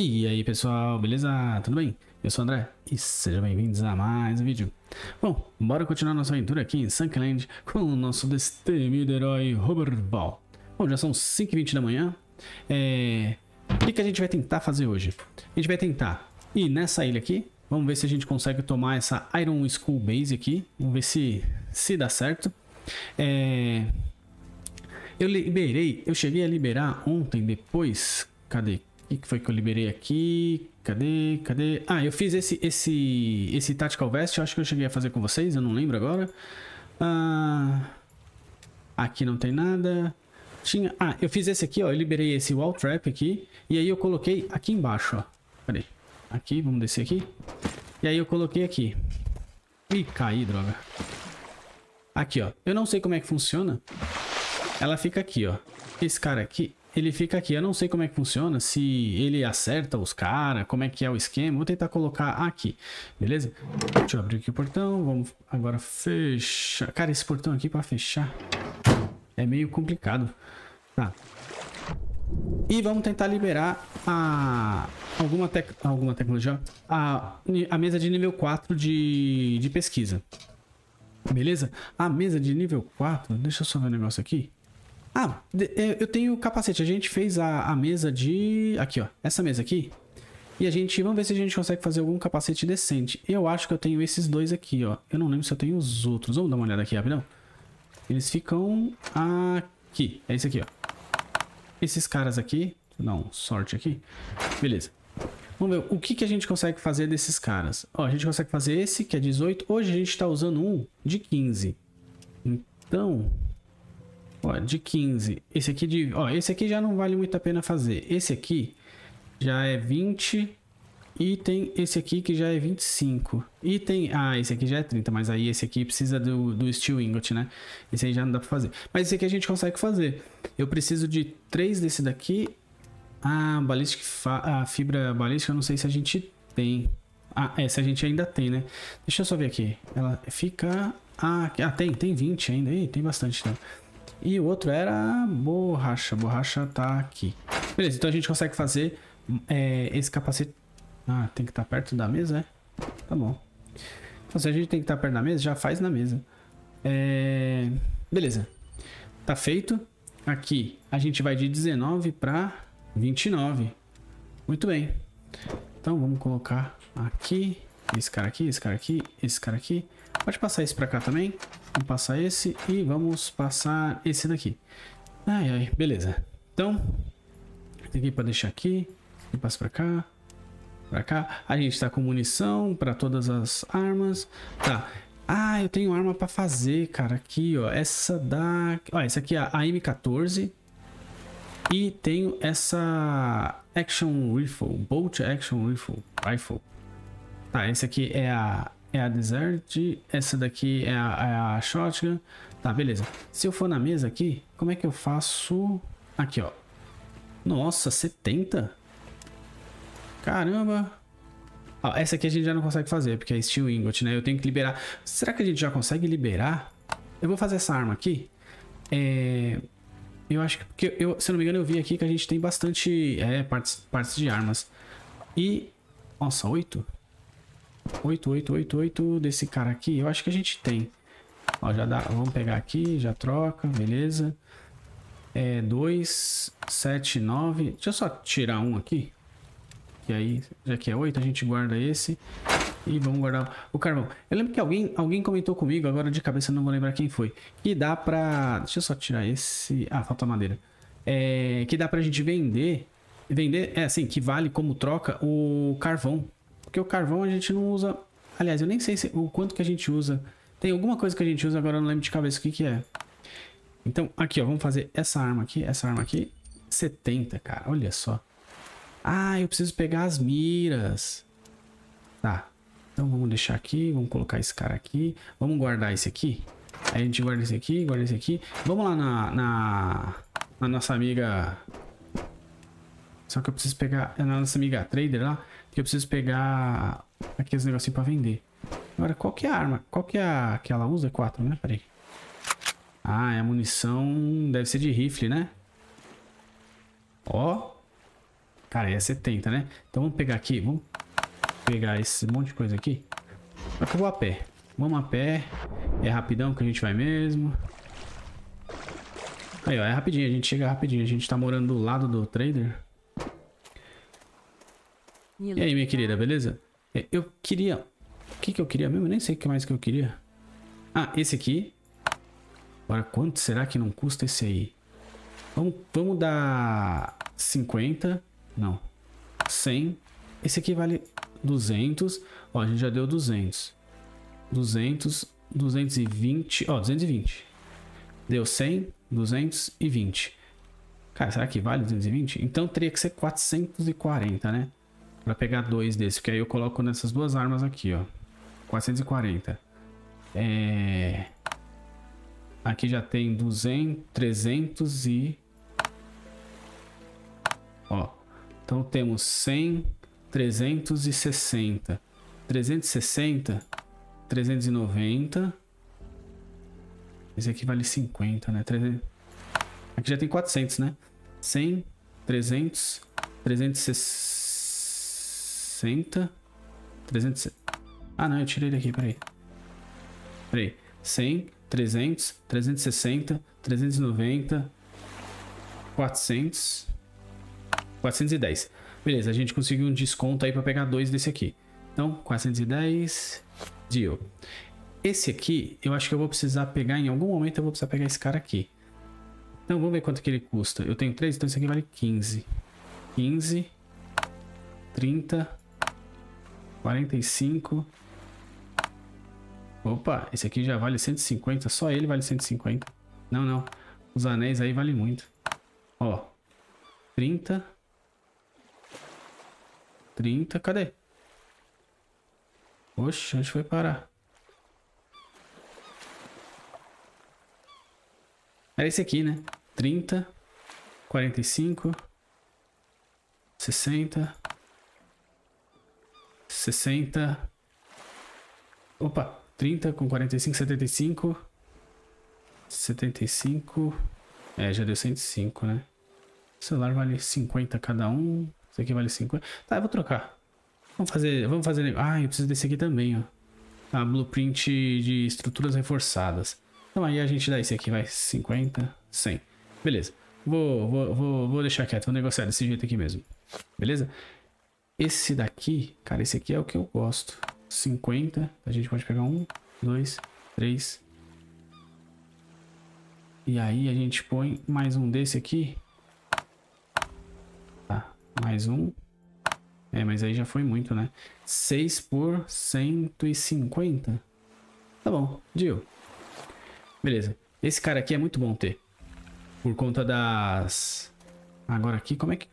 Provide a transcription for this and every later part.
E aí pessoal, beleza? Tudo bem? Eu sou o André e sejam bem-vindos a mais um vídeo. Bom, bora continuar nossa aventura aqui em Sunkland com o nosso destemido herói Robert Ball. Bom, já são 5h20 da manhã. É... O que, que a gente vai tentar fazer hoje? A gente vai tentar ir nessa ilha aqui. Vamos ver se a gente consegue tomar essa Iron School Base aqui. Vamos ver se, se dá certo. É... Eu liberei, eu cheguei a liberar ontem depois. Cadê? O que foi que eu liberei aqui? Cadê? Cadê? Ah, eu fiz esse esse esse Tactical Vest, eu acho que eu cheguei a fazer com vocês, eu não lembro agora. Ah, aqui não tem nada. Tinha, ah, eu fiz esse aqui, ó, eu liberei esse Wall Trap aqui e aí eu coloquei aqui embaixo, ó. Cadê? Aqui, vamos descer aqui. E aí eu coloquei aqui. Ih, caí, droga. Aqui, ó. Eu não sei como é que funciona. Ela fica aqui, ó. Esse cara aqui, ele fica aqui. Eu não sei como é que funciona, se ele acerta os caras, como é que é o esquema. Vou tentar colocar aqui, beleza? Deixa eu abrir aqui o portão. Vamos agora fechar. Cara, esse portão aqui para fechar é meio complicado. Tá. E vamos tentar liberar a alguma, tec... alguma tecnologia, a... a mesa de nível 4 de, de pesquisa. Beleza? A mesa de nível 4, deixa eu só ver um negócio aqui. Ah, é, eu tenho capacete. A gente fez a, a mesa de... Aqui, ó. Essa mesa aqui. E a gente... Vamos ver se a gente consegue fazer algum capacete decente. Eu acho que eu tenho esses dois aqui, ó. Eu não lembro se eu tenho os outros. Vamos dar uma olhada aqui, rapidão. Eles ficam aqui. É esse aqui, ó. Esses caras aqui. Não, sorte aqui. Beleza. Vamos ver o que, que a gente consegue fazer desses caras. Ó, a gente consegue fazer esse, que é 18. Hoje a gente tá usando um de 15. Então, Ó, de 15. Esse aqui de, ó, esse aqui já não vale muito a pena fazer. Esse aqui já é 20 e tem esse aqui que já é 25. E tem, ah, esse aqui já é 30, mas aí esse aqui precisa do, do steel ingot, né? Esse aí já não dá pra fazer. Mas esse aqui a gente consegue fazer. Eu preciso de 3 desse daqui. Ah, balística, a fibra balística, eu não sei se a gente tem. Ah, essa a gente ainda tem, né? Deixa eu só ver aqui. Ela fica... Ah, ah tem, tem 20 ainda. Ih, tem bastante, então. E o outro era borracha. Borracha tá aqui. Beleza, então a gente consegue fazer é, esse capacete. Ah, tem que estar tá perto da mesa, é? Tá bom. Então se a gente tem que estar tá perto da mesa, já faz na mesa. É... Beleza. Tá feito. Aqui a gente vai de 19 para 29. Muito bem. Então vamos colocar aqui. Esse cara aqui, esse cara aqui, esse cara aqui. Pode passar esse pra cá também. Vamos passar esse e vamos passar esse daqui. Ai, ai, beleza. Então, tem aqui para deixar aqui. Passa para cá. Para cá. A gente está com munição para todas as armas. Tá. Ah, eu tenho arma para fazer, cara. Aqui, ó. Essa da... Ó, essa aqui é a M14. E tenho essa Action Rifle. Bolt Action Rifle. Rifle. Tá, essa aqui é a é a Desert, essa daqui é a, é a Shotgun. Tá, beleza. Se eu for na mesa aqui, como é que eu faço? Aqui, ó. Nossa, 70? Caramba. Ah, essa aqui a gente já não consegue fazer, porque é Steel Ingot, né? Eu tenho que liberar. Será que a gente já consegue liberar? Eu vou fazer essa arma aqui. É... Eu acho que... Porque eu, se eu não me engano, eu vi aqui que a gente tem bastante é, partes, partes de armas. E... Nossa, 8? 8, 8, 8, 8 desse cara aqui. Eu acho que a gente tem. Ó, já dá. Vamos pegar aqui, já troca, beleza. É 2, 7, 9. Deixa eu só tirar um aqui. Que aí, já que é 8, a gente guarda esse. E vamos guardar o carvão. Eu lembro que alguém, alguém comentou comigo, agora de cabeça não vou lembrar quem foi. Que dá pra... Deixa eu só tirar esse... Ah, falta madeira. É, que dá pra gente vender... Vender, é assim, que vale como troca o carvão. Porque o carvão a gente não usa... Aliás, eu nem sei se, o quanto que a gente usa. Tem alguma coisa que a gente usa, agora eu não lembro de cabeça o que que é. Então, aqui, ó, vamos fazer essa arma aqui, essa arma aqui. 70, cara, olha só. Ah, eu preciso pegar as miras. Tá, então vamos deixar aqui, vamos colocar esse cara aqui. Vamos guardar esse aqui. Aí a gente guarda esse aqui, guarda esse aqui. Vamos lá na, na, na nossa amiga... Só que eu preciso pegar... É na nossa amiga trader lá. Que eu preciso pegar aqueles negocinhos pra vender. Agora, qual que é a arma? Qual que é a que ela usa? Quatro, né? Peraí. Ah, é a munição... Deve ser de rifle, né? Ó. Cara, é 70, né? Então vamos pegar aqui, vamos pegar esse monte de coisa aqui. Vou a pé. Vamos a pé. É rapidão que a gente vai mesmo. Aí, ó, é rapidinho, a gente chega rapidinho. A gente tá morando do lado do trader. E aí, minha querida, beleza? É, eu queria... O que que eu queria mesmo? Eu nem sei o que mais que eu queria. Ah, esse aqui. Agora, quanto será que não custa esse aí? Vamos, vamos dar 50. Não. 100. Esse aqui vale 200. Ó, a gente já deu 200. 200, 220. Ó, 220. Deu 100, 220. Cara, será que vale 220? Então teria que ser 440, né? Pra pegar dois desses. Porque aí eu coloco nessas duas armas aqui, ó. 440. É... Aqui já tem 200, 300 e... Ó. Então temos 100, 360. 360, 390. Esse aqui vale 50, né? 300... Aqui já tem 400, né? 100, 300, 360, 300... Ah, não, eu tirei daqui, peraí. Peraí. 100, 300, 360, 390, 400, 410. Beleza, a gente conseguiu um desconto aí para pegar dois desse aqui. Então, 410, deal. Esse aqui, eu acho que eu vou precisar pegar, em algum momento eu vou precisar pegar esse cara aqui. Então, vamos ver quanto que ele custa. Eu tenho 3, então esse aqui vale 15. 15, 30, 45... Opa, esse aqui já vale 150, só ele vale 150. Não, não, os anéis aí vale muito. Ó, 30... 30, cadê? Oxe, onde foi parar? Era esse aqui, né? 30, 45, 60, 60. Opa, 30 com 45, 75. 75. É, já deu 105, né? O celular vale 50 cada um. Esse aqui vale 50. Tá, eu vou trocar. Vamos fazer. Vamos fazer. Ah, eu preciso desse aqui também, ó. A blueprint de estruturas reforçadas. Então aí a gente dá esse aqui, vai. 50, 100. Beleza. Vou, vou, vou, vou deixar quieto. Vou negociar desse jeito aqui mesmo. Beleza? Esse daqui, cara, esse aqui é o que eu gosto. 50. A gente pode pegar um, dois, três. E aí a gente põe mais um desse aqui. Mais um. É, mas aí já foi muito, né? 6 por 150. Tá bom, deal. Beleza. Esse cara aqui é muito bom ter. Por conta das... Agora aqui, como é que...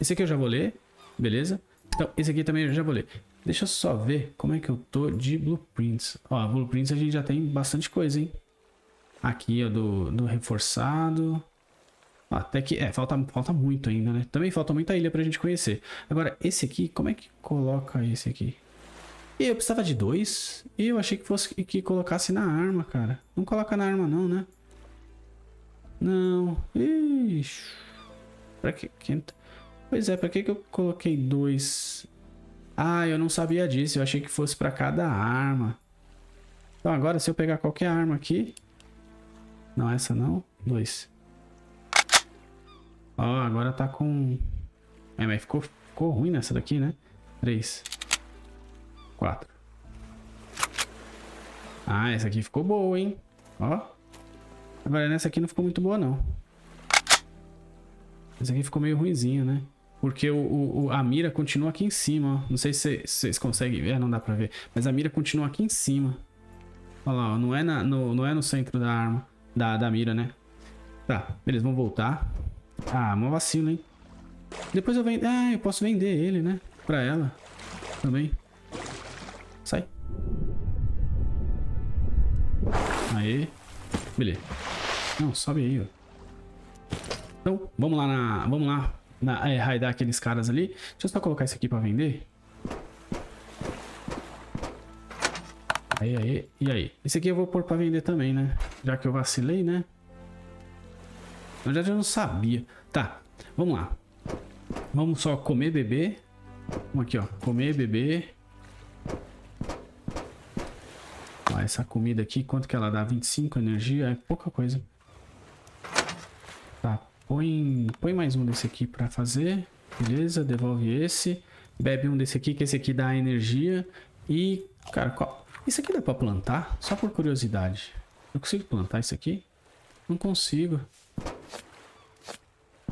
Esse aqui eu já vou ler. Beleza. Então, esse aqui também eu já vou ler. Deixa eu só ver como é que eu tô de blueprints. Ó, blueprints a gente já tem bastante coisa, hein? Aqui, ó, do, do reforçado. Até que, é, falta, falta muito ainda, né? Também falta muita ilha pra gente conhecer. Agora, esse aqui, como é que coloca esse aqui? E eu precisava de dois. E eu achei que fosse que colocasse na arma, cara. Não coloca na arma não, né? Não. Ixi. Pra que... Pois é, pra que, que eu coloquei dois? Ah, eu não sabia disso. Eu achei que fosse pra cada arma. Então agora, se eu pegar qualquer arma aqui... Não, essa não. Dois. Ó, agora tá com... É, mas ficou, ficou ruim nessa daqui, né? Três. Quatro. Ah, essa aqui ficou boa, hein? Ó. Agora nessa aqui não ficou muito boa, não. Essa aqui ficou meio ruimzinho, né? Porque o, o, a mira continua aqui em cima, ó. Não sei se vocês conseguem ver, não dá pra ver. Mas a mira continua aqui em cima. Olha lá, ó. Não é, na, no, não é no centro da arma, da, da mira, né? Tá, beleza, vamos voltar. Ah, mó vacilo, hein? Depois eu vendo... Ah, eu posso vender ele, né? Pra ela. Também. Sai. Aê. Beleza. Não, sobe aí, ó. Então, vamos lá na... Vamos lá. Na, é, raidar aqueles caras ali. Deixa eu só colocar isso aqui pra vender. Aí, aí. E aí? Esse aqui eu vou pôr pra vender também, né? Já que eu vacilei, né? Na verdade eu não sabia. Tá, vamos lá. Vamos só comer, beber. Vamos aqui, ó. Comer, beber. Ó, essa comida aqui, quanto que ela dá? 25 energia? É pouca coisa. Põe, põe mais um desse aqui pra fazer. Beleza, devolve esse. Bebe um desse aqui, que esse aqui dá energia. E, cara, qual... isso aqui dá pra plantar? Só por curiosidade. Eu consigo plantar isso aqui? Não consigo.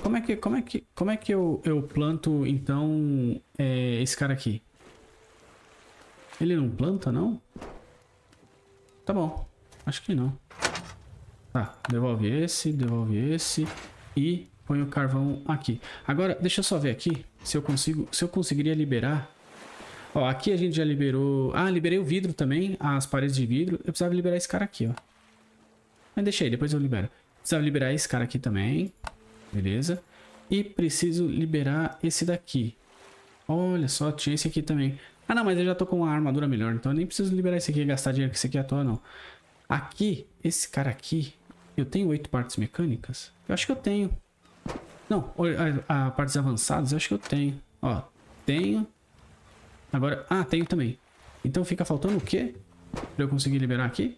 Como é que, como é que, como é que eu, eu planto, então, é, esse cara aqui? Ele não planta, não? Tá bom. Acho que não. Tá, devolve esse, devolve esse e põe o carvão aqui. Agora, deixa eu só ver aqui se eu consigo, se eu conseguiria liberar. Ó, aqui a gente já liberou... Ah, liberei o vidro também, as paredes de vidro. Eu precisava liberar esse cara aqui, ó. Mas deixa aí, depois eu libero. Precisava liberar esse cara aqui também. Beleza. E preciso liberar esse daqui. Olha só, tinha esse aqui também. Ah, não, mas eu já tô com uma armadura melhor, então eu nem preciso liberar esse aqui e gastar dinheiro com esse aqui à toa, não. Aqui, esse cara aqui, eu tenho oito partes mecânicas? Eu acho que eu tenho. Não, a, a, partes avançadas, eu acho que eu tenho. Ó, tenho. Agora, ah, tenho também. Então fica faltando o quê? Pra eu conseguir liberar aqui?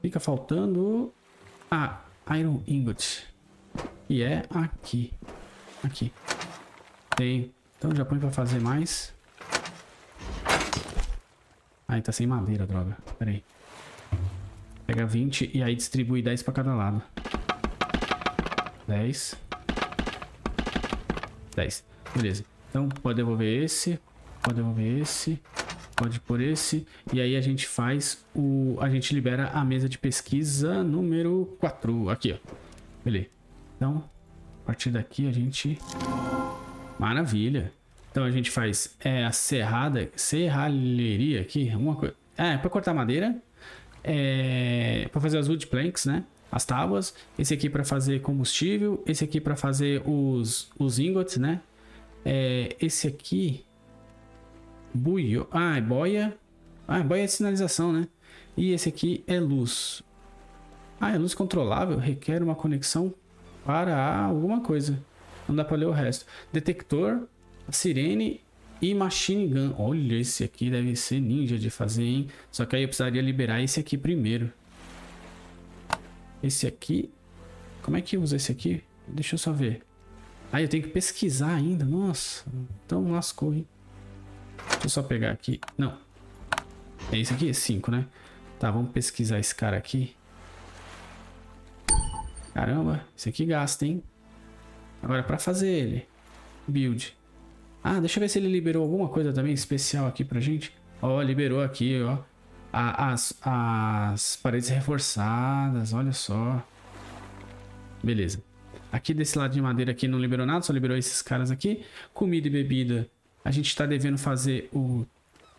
Fica faltando... Ah, Iron Ingot. E é aqui. Aqui. Tem. Então já põe pra fazer mais. Aí tá sem madeira, droga. Pera aí. Pega 20 e aí distribui 10 pra cada lado. 10. 10. Beleza. Então pode devolver esse. Pode devolver esse. Pode por esse. E aí a gente faz o... A gente libera a mesa de pesquisa número 4. Aqui, ó. Beleza. Então, a partir daqui a gente... Maravilha. Então a gente faz é, a serrada, serralheria aqui, uma coisa. É, para cortar madeira, é, para fazer as wood planks, né? As tábuas. Esse aqui para fazer combustível, esse aqui para fazer os, os ingots, né? É, esse aqui Buio. Ah, é boia. Ah, é boia de sinalização, né? E esse aqui é luz. Ah, é luz controlável. Requer uma conexão para alguma coisa. Não dá para ler o resto. Detector, sirene e machine gun. Olha, esse aqui deve ser ninja de fazer, hein? Só que aí eu precisaria liberar esse aqui primeiro. Esse aqui... Como é que usa esse aqui? Deixa eu só ver. Ah, eu tenho que pesquisar ainda. Nossa, então lascou, hein? Deixa eu só pegar aqui. Não. É esse aqui? 5, né? Tá, vamos pesquisar esse cara aqui. Caramba, esse aqui gasta, hein? Agora, para fazer ele. Build. Ah, deixa eu ver se ele liberou alguma coisa também especial aqui pra gente. Ó, liberou aqui, ó. As, as paredes reforçadas, olha só. Beleza. Aqui desse lado de madeira aqui não liberou nada, só liberou esses caras aqui. Comida e bebida a gente está devendo fazer o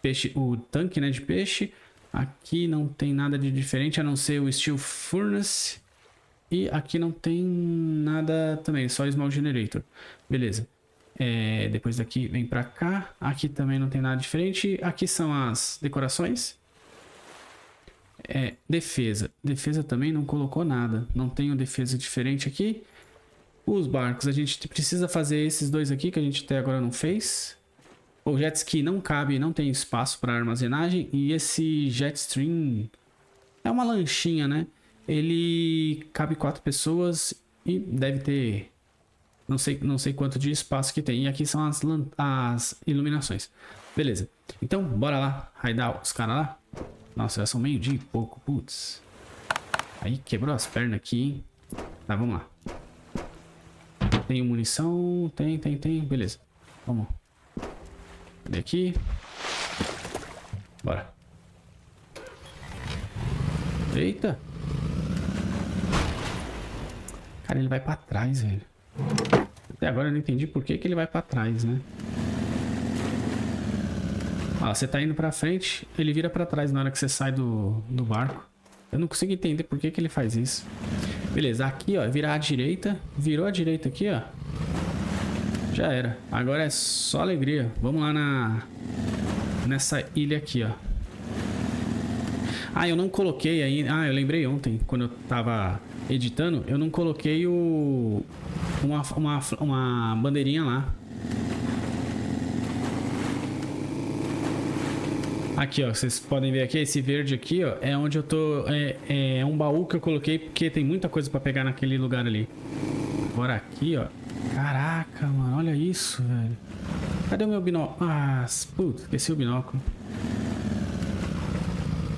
peixe, o tanque né, de peixe. Aqui não tem nada de diferente a não ser o Steel Furnace. E aqui não tem nada também, só Small Generator. Beleza. É, depois daqui vem para cá. Aqui também não tem nada diferente. Aqui são as decorações. É, defesa. Defesa também não colocou nada. Não tem defesa diferente aqui. Os barcos, a gente precisa fazer esses dois aqui que a gente até agora não fez. O jet ski não cabe, não tem espaço para armazenagem. E esse Jetstream é uma lanchinha, né? Ele cabe quatro pessoas e deve ter... Não sei, não sei quanto de espaço que tem. E aqui são as, as iluminações. Beleza. Então, bora lá. Raidar os caras lá. Nossa, já são meio dia e pouco. Putz. Aí quebrou as pernas aqui, hein? Tá, vamos lá. Tem munição? Tem, tem, tem. Beleza. Vamos. Cadê aqui? Bora. Eita. Cara, ele vai pra trás, velho. Até agora eu não entendi por que, que ele vai pra trás, né? Ah, você tá indo pra frente, ele vira pra trás na hora que você sai do, do barco. Eu não consigo entender por que, que ele faz isso. Beleza, aqui, ó, virar à direita. Virou à direita aqui, ó. Já era. Agora é só alegria. Vamos lá na... Nessa ilha aqui, ó. Ah, eu não coloquei aí. Ah, eu lembrei ontem, quando eu tava editando, eu não coloquei o. Uma, uma, uma bandeirinha lá. Aqui, ó, vocês podem ver aqui, esse verde aqui, ó, é onde eu tô... É, é um baú que eu coloquei porque tem muita coisa pra pegar naquele lugar ali. Agora aqui, ó. Caraca, mano, olha isso, velho. Cadê o meu binóculo? Ah, putz, esqueci o binóculo.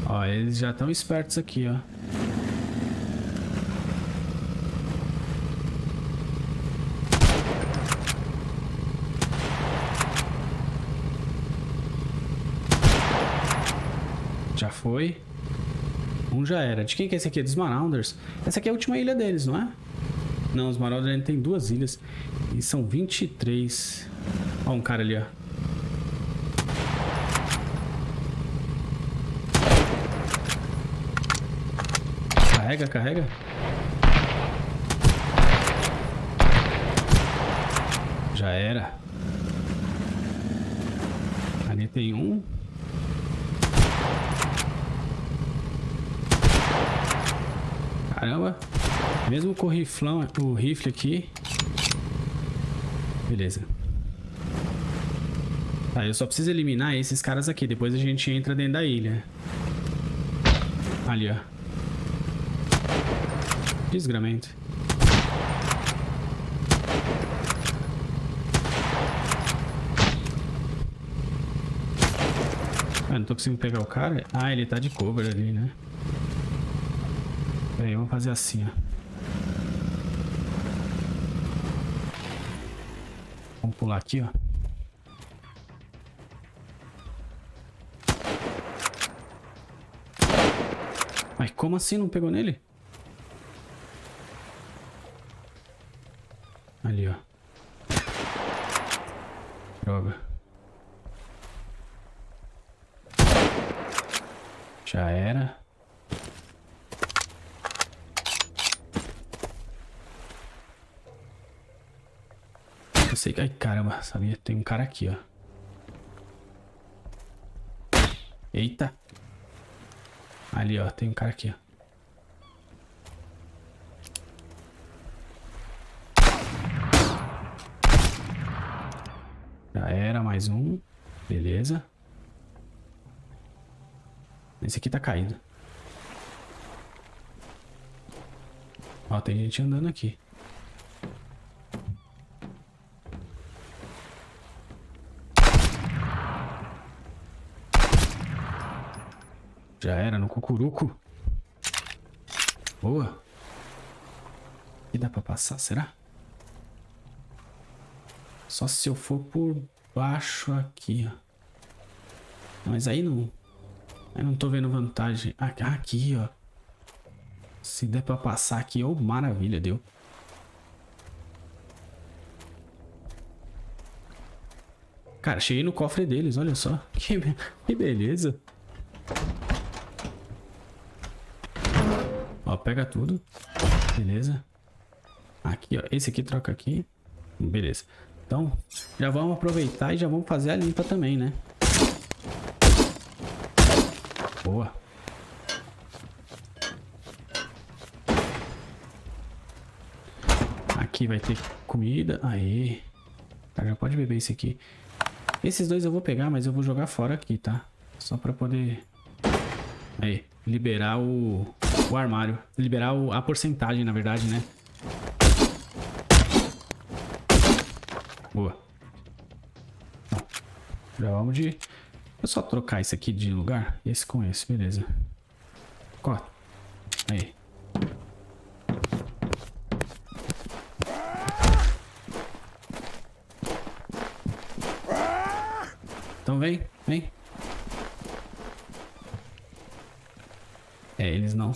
Ó, eles já estão espertos aqui, ó. Foi. Um já era. De quem que é esse aqui? Dos Marauders. Essa aqui é a última ilha deles, não é? Não, os Marauders tem duas ilhas. E são 23. Ó, um cara ali, ó. Carrega, carrega. Já era. Ali tem um. Caramba. Mesmo com o riflão, o rifle aqui. Beleza. Tá, eu só preciso eliminar esses caras aqui. Depois a gente entra dentro da ilha. Ali, ó. Desgramento. Ah, não tô conseguindo pegar o cara? Ah, ele tá de cover ali, né? Peraí, vamos fazer assim. Vamos pular aqui, ó. Mas como assim não pegou nele? Ali, ó. Droga. Já era. Sei. Ai, caramba. Sabia? Tem um cara aqui, ó. Eita. Ali, ó. Tem um cara aqui, ó. Já era, mais um. Beleza. Esse aqui tá caído. Ó, tem gente andando aqui. Já era no cucuruco. Boa. E dá pra passar, será? Só se eu for por baixo aqui, ó. Mas aí não... Aí não tô vendo vantagem. Aqui, ó. Se der pra passar aqui, oh, maravilha, deu. Cara, cheguei no cofre deles, olha só. Que, que beleza. Pega tudo. Beleza. Aqui, ó. Esse aqui troca aqui. Beleza. Então, já vamos aproveitar e já vamos fazer a limpa também, né? Boa. Aqui vai ter comida. Aí. Já pode beber esse aqui. Esses dois eu vou pegar, mas eu vou jogar fora aqui, tá? Só pra poder... Aí, liberar o, o armário. Liberar o, a porcentagem, na verdade, né? Boa. Já vamos de... É só trocar isso aqui de lugar. Esse com esse, beleza. Corta. Aí. Então vem, vem. É, eles não.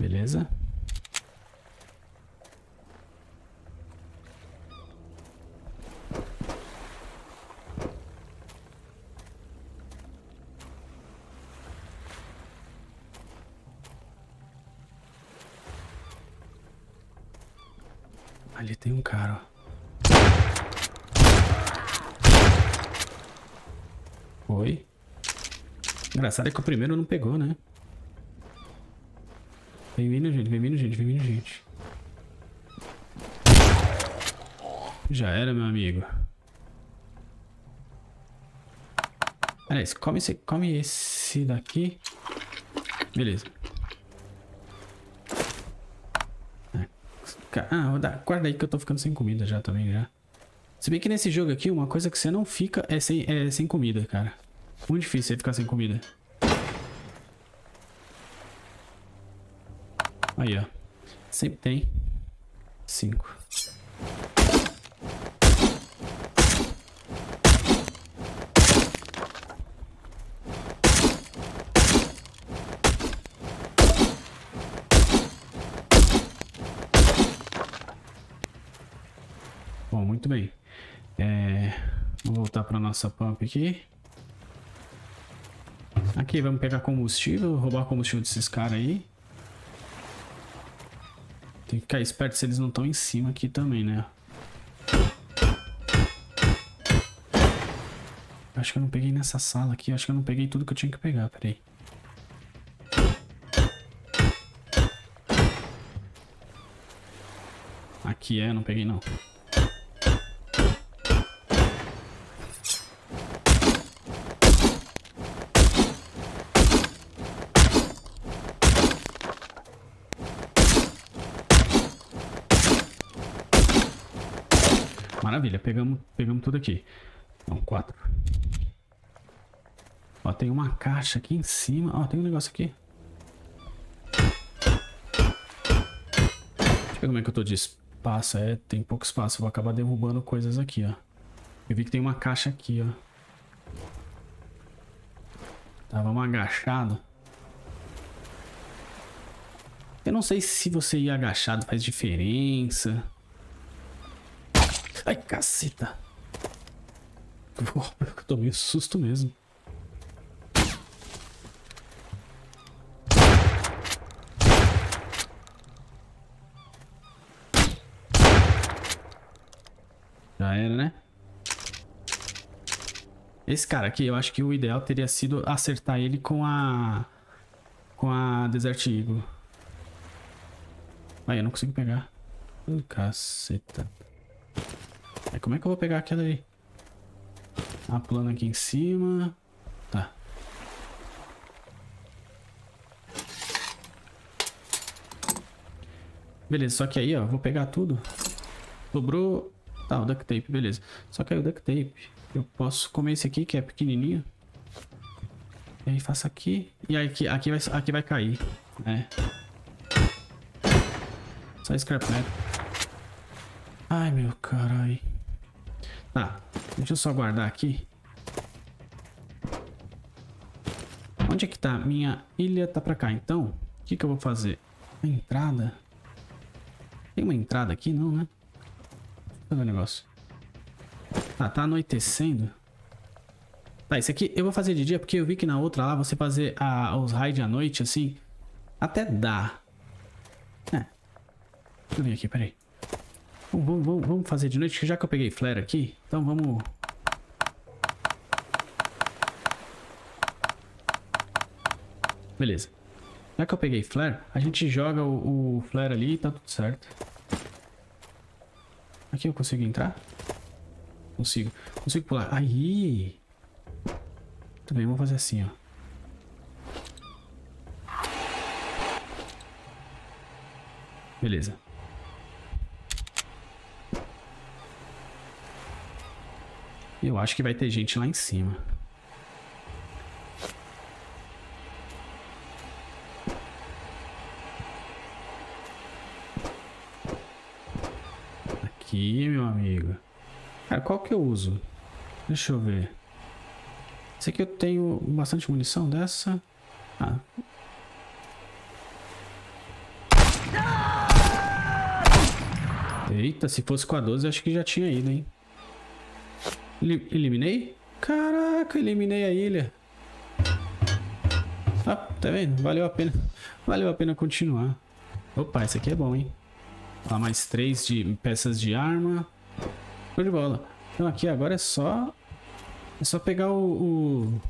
Beleza. Ali tem um cara, ó. Foi. Engraçado é que o primeiro não pegou, né? Vem vindo, gente. Vem vindo, gente. Vem vindo, gente. Já era, meu amigo. Aliás, come esse, come esse daqui. Beleza. Ah, vou dar. Guarda aí que eu tô ficando sem comida já também, já. Se bem que nesse jogo aqui, uma coisa que você não fica é sem, é sem comida, cara. Muito difícil você ficar sem comida. Aí, ó. Sempre tem. Cinco. Bom, muito bem. É... Vamos voltar para nossa pump aqui. Aqui, vamos pegar combustível, roubar combustível desses caras aí. Tem que ficar esperto se eles não estão em cima aqui também, né? Acho que eu não peguei nessa sala aqui. Acho que eu não peguei tudo que eu tinha que pegar. Peraí. Aqui é, não peguei não. Maravilha, pegamos, pegamos tudo aqui. Então, quatro. Ó, tem uma caixa aqui em cima. Ó, tem um negócio aqui. Deixa eu ver como é que eu tô de espaço. É, tem pouco espaço. Vou acabar derrubando coisas aqui, ó. Eu vi que tem uma caixa aqui, ó. Tava agachado. Eu não sei se você ir agachado faz diferença. Ai, caceta. Eu tomei susto mesmo. Já era, né? Esse cara aqui, eu acho que o ideal teria sido acertar ele com a... Com a Desert Eagle. Aí, eu não consigo pegar. Caceta. Aí, como é que eu vou pegar aquela ali? Ah, pulando aqui em cima. Tá. Beleza, só que aí, ó, vou pegar tudo. Sobrou... Tá, o duct tape, beleza. Só que aí o duct tape, eu posso comer esse aqui, que é pequenininho. E aí faço aqui. E aí aqui, aqui, vai, aqui vai cair, né? Só scrap metal. Ai, meu caralho. Tá, deixa eu só guardar aqui. Onde é que tá? Minha ilha tá pra cá. Então, o que que eu vou fazer? A entrada? Tem uma entrada aqui? Não, né? Deixa eu ver o negócio. Tá, tá anoitecendo. Tá, esse aqui eu vou fazer de dia porque eu vi que na outra lá você fazer a, os raids à noite assim. Até dá. É. Deixa eu ver aqui, peraí. Vamos, vamos, vamos fazer de noite, já que eu peguei flare aqui. Então vamos... Beleza. Já que eu peguei flare, a gente joga o, o flare ali e tá tudo certo. Aqui eu consigo entrar? Consigo. Consigo pular. Aí! Também vou fazer assim, ó. Beleza. Eu acho que vai ter gente lá em cima. Aqui, meu amigo. Cara, qual que eu uso? Deixa eu ver. Esse aqui eu tenho bastante munição dessa. Ah. Eita, se fosse com a 12, acho que já tinha ido, hein? Eliminei? Caraca, eliminei a ilha. Ah, tá vendo? Valeu a pena. Valeu a pena continuar. Opa, esse aqui é bom, hein? Lá mais três de peças de arma. Show de bola. Então aqui agora é só É só pegar o,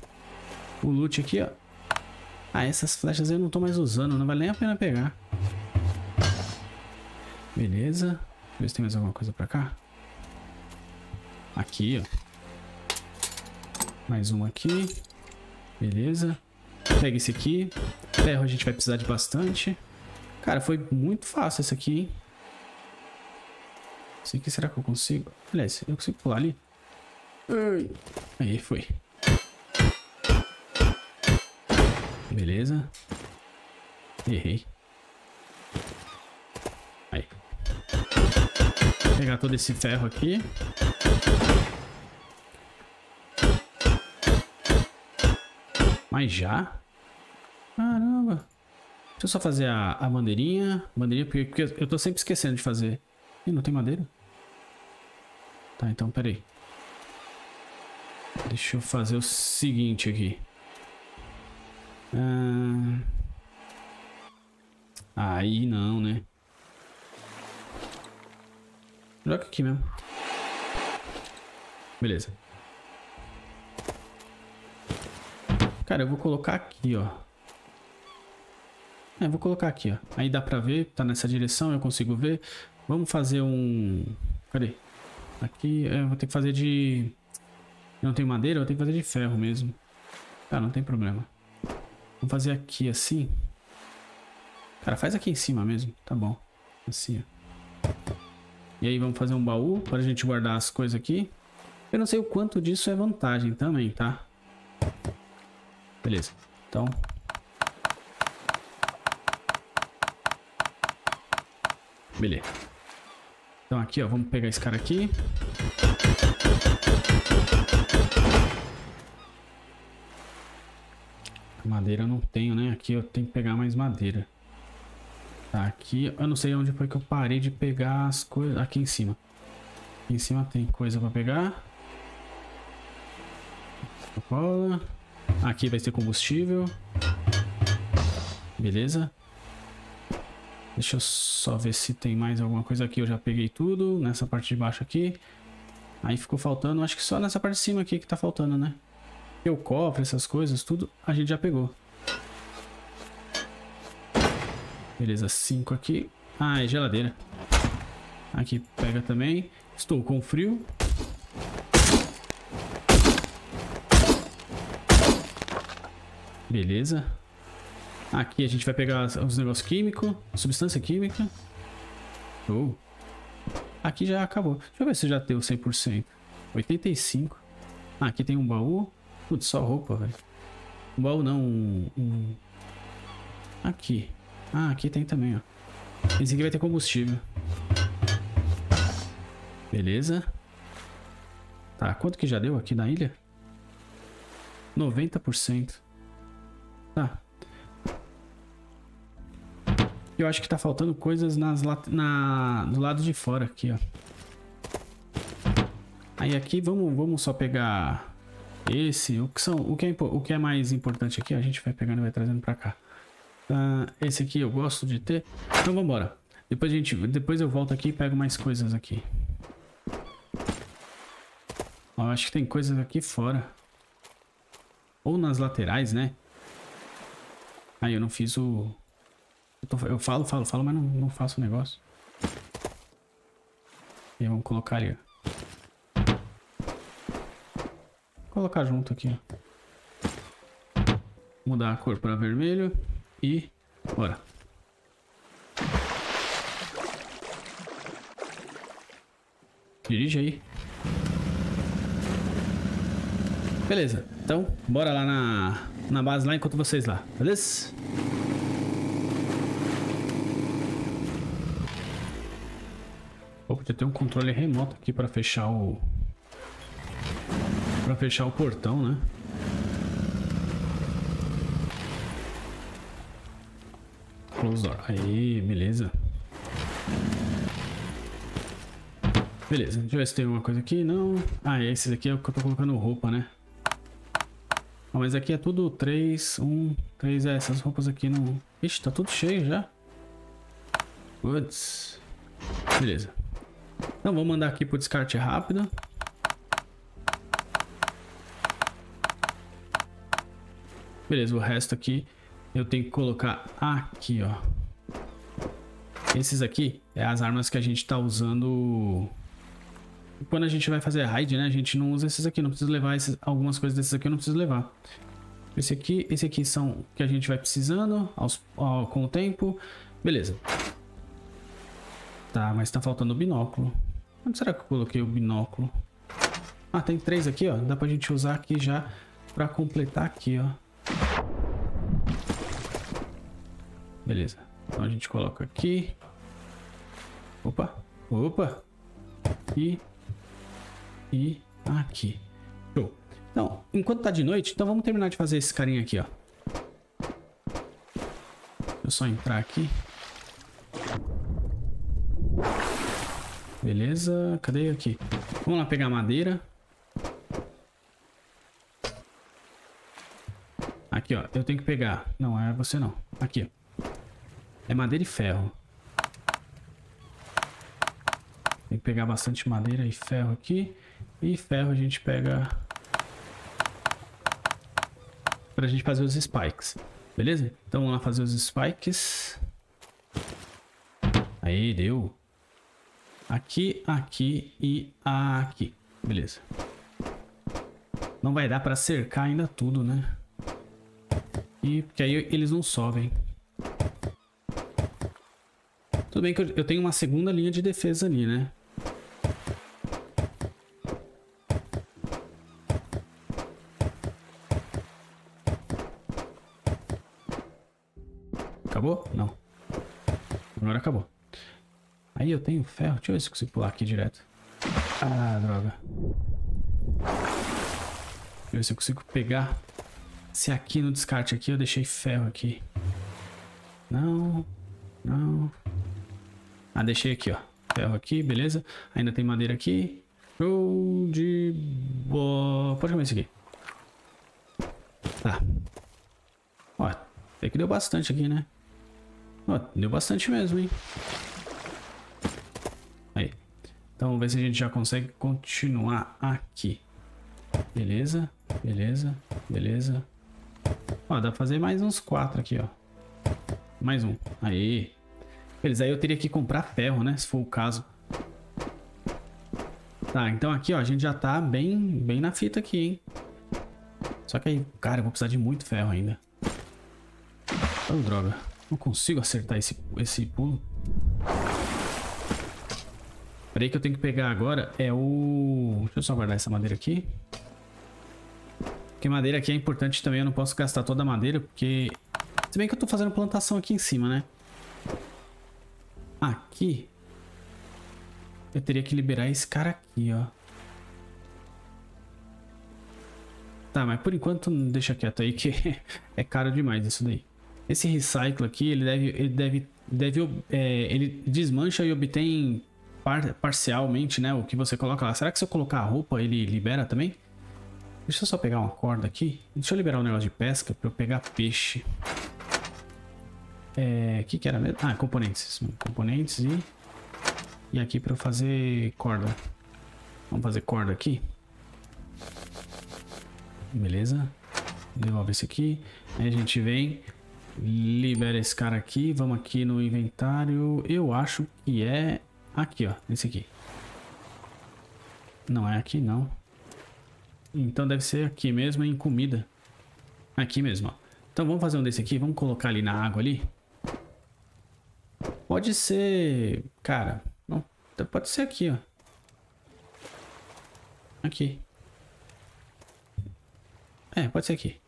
o, o loot aqui, ó. Ah, essas flechas eu não tô mais usando, não vale nem a pena pegar. Beleza. Deixa eu ver se tem mais alguma coisa pra cá. Aqui, ó. Mais um aqui. Beleza. Pega esse aqui. Ferro a gente vai precisar de bastante. Cara, foi muito fácil esse aqui, hein? Esse aqui, será que eu consigo? Aliás, eu consigo pular ali? Aí, foi. Beleza. Errei. Aí. Vou pegar todo esse ferro aqui. Mas já? Caramba. Deixa eu só fazer a, a bandeirinha. Bandeirinha, porque, porque eu tô sempre esquecendo de fazer. Ih, não tem madeira? Tá, então peraí. Deixa eu fazer o seguinte aqui. Ah... Aí não, né? Joga aqui mesmo. Beleza. Cara, eu vou colocar aqui, ó. É, vou colocar aqui, ó. Aí dá pra ver, tá nessa direção, eu consigo ver. Vamos fazer um... Cadê? Aqui, é, eu vou ter que fazer de... Eu não tenho madeira, eu tenho que fazer de ferro mesmo. Tá, não tem problema. Vamos fazer aqui assim. Cara, faz aqui em cima mesmo. Tá bom. Assim, ó. E aí vamos fazer um baú para a gente guardar as coisas aqui. Eu não sei o quanto disso é vantagem também, tá? Beleza. Então... Beleza. Então aqui, ó, vamos pegar esse cara aqui. Madeira eu não tenho, né? Aqui eu tenho que pegar mais madeira. Tá, aqui eu não sei onde foi que eu parei de pegar as coisas. Aqui em cima. Aqui em cima tem coisa pra pegar. Coca-Cola. Aqui vai ter combustível. Beleza. Deixa eu só ver se tem mais alguma coisa aqui. Eu já peguei tudo nessa parte de baixo aqui. Aí ficou faltando, acho que só nessa parte de cima aqui que tá faltando, né? E o cofre, essas coisas, tudo a gente já pegou. Beleza, cinco aqui. Ah, é geladeira. Aqui pega também. Estou com frio. Beleza. Aqui a gente vai pegar os negócios químicos, substância química. Oh. Aqui já acabou. Deixa eu ver se já deu 100%. 85. Ah, aqui tem um baú. Putz, só roupa, velho. Um baú não, um, um... Aqui. Ah, aqui tem também, ó. Esse aqui vai ter combustível. Beleza. Tá, quanto que já deu aqui na ilha? 90%. Tá. Eu acho que tá faltando coisas nas, na, do lado de fora aqui, ó. Aí aqui vamos, vamos só pegar esse. O que, são, o, que é, o que é mais importante aqui, a gente vai pegando e vai trazendo pra cá. Tá, esse aqui eu gosto de ter. Então vamos embora. Depois, a gente, depois eu volto aqui e pego mais coisas aqui. Ó, acho que tem coisas aqui fora. Ou nas laterais, né? Aí eu não fiz o... Eu, tô, eu falo, falo, falo, mas não, não faço o negócio. E vamos colocar ali. Vou colocar junto aqui. Mudar a cor para vermelho. E... Bora. Dirige aí. Beleza. Então, bora lá na, na base lá enquanto vocês lá, beleza? Pô, podia ter um controle remoto aqui para fechar o... Para fechar o portão, né? Close door. Aí, beleza. Beleza, deixa eu ver se tem alguma coisa aqui. Não. Ah, esse aqui é o que eu tô colocando roupa, né? Mas aqui é tudo 3, 1, 3. É, essas roupas aqui não... Ixi, tá tudo cheio já. Goods. Beleza. Então, vou mandar aqui pro descarte rápido. Beleza, o resto aqui eu tenho que colocar aqui, ó. Esses aqui é as armas que a gente tá usando quando a gente vai fazer raid, né? A gente não usa esses aqui, não precisa levar esses, algumas coisas desses aqui, eu não preciso levar. Esse aqui, esse aqui são que a gente vai precisando aos, ao, com o tempo. Beleza. Tá, mas tá faltando o binóculo. Onde será que eu coloquei o binóculo? Ah, tem três aqui, ó. Dá pra gente usar aqui já pra completar aqui, ó. Beleza. Então a gente coloca aqui. Opa, opa. E, e aqui. Show. Então, enquanto tá de noite, então vamos terminar de fazer esse carinha aqui, ó. Deixa eu só entrar aqui. Beleza, cadê aqui? Vamos lá pegar madeira. Aqui, ó, eu tenho que pegar... Não, é você não. Aqui, ó. É madeira e ferro. Tem que pegar bastante madeira e ferro aqui. E ferro a gente pega... Pra gente fazer os spikes. Beleza? Então vamos lá fazer os spikes. Aí, deu. Aqui, aqui e aqui. Beleza. Não vai dar pra cercar ainda tudo, né? E porque aí eles não sobem. Tudo bem que eu tenho uma segunda linha de defesa ali, né? Tenho ferro. Deixa eu ver se eu consigo pular aqui direto. Ah, droga. Deixa eu ver se eu consigo pegar. Se aqui no descarte aqui eu deixei ferro aqui. Não. Não. Ah, deixei aqui, ó. Ferro aqui, beleza. Ainda tem madeira aqui. Show de boa. Pode comer isso aqui. Tá. Ó, até que deu bastante aqui, né? Ó, deu bastante mesmo, hein? Então, vamos ver se a gente já consegue continuar aqui. Beleza, beleza, beleza. Ó, dá pra fazer mais uns quatro aqui, ó. Mais um. Aí. Beleza, aí eu teria que comprar ferro, né? Se for o caso. Tá, então aqui, ó, a gente já tá bem, bem na fita aqui, hein? Só que aí, cara, eu vou precisar de muito ferro ainda. Oh, droga. Não consigo acertar esse, esse pulo. Peraí que eu tenho que pegar agora é o... Deixa eu só guardar essa madeira aqui. Porque madeira aqui é importante também, eu não posso gastar toda a madeira, porque... Se bem que eu tô fazendo plantação aqui em cima, né? Aqui... Eu teria que liberar esse cara aqui, ó. Tá, mas por enquanto deixa quieto aí que é caro demais isso daí. Esse recycle aqui, ele deve, ele deve, deve é, ele desmancha e obtém par, parcialmente, né, o que você coloca lá. Será que se eu colocar a roupa, ele libera também? Deixa eu só pegar uma corda aqui. Deixa eu liberar um negócio de pesca para eu pegar peixe. É, o que que era mesmo? Ah, componentes. Componentes e... E aqui para eu fazer corda. Vamos fazer corda aqui. Beleza. Devolve esse aqui. Aí a gente vem, Libera esse cara aqui. Vamos aqui no inventário. Eu acho que é aqui, ó. Esse aqui. Não é aqui, não. Então deve ser aqui mesmo em comida. Aqui mesmo, ó. Então vamos fazer um desse aqui. Vamos colocar ali na água ali. Pode ser... Cara, não, pode ser aqui, ó. Aqui. É, pode ser aqui.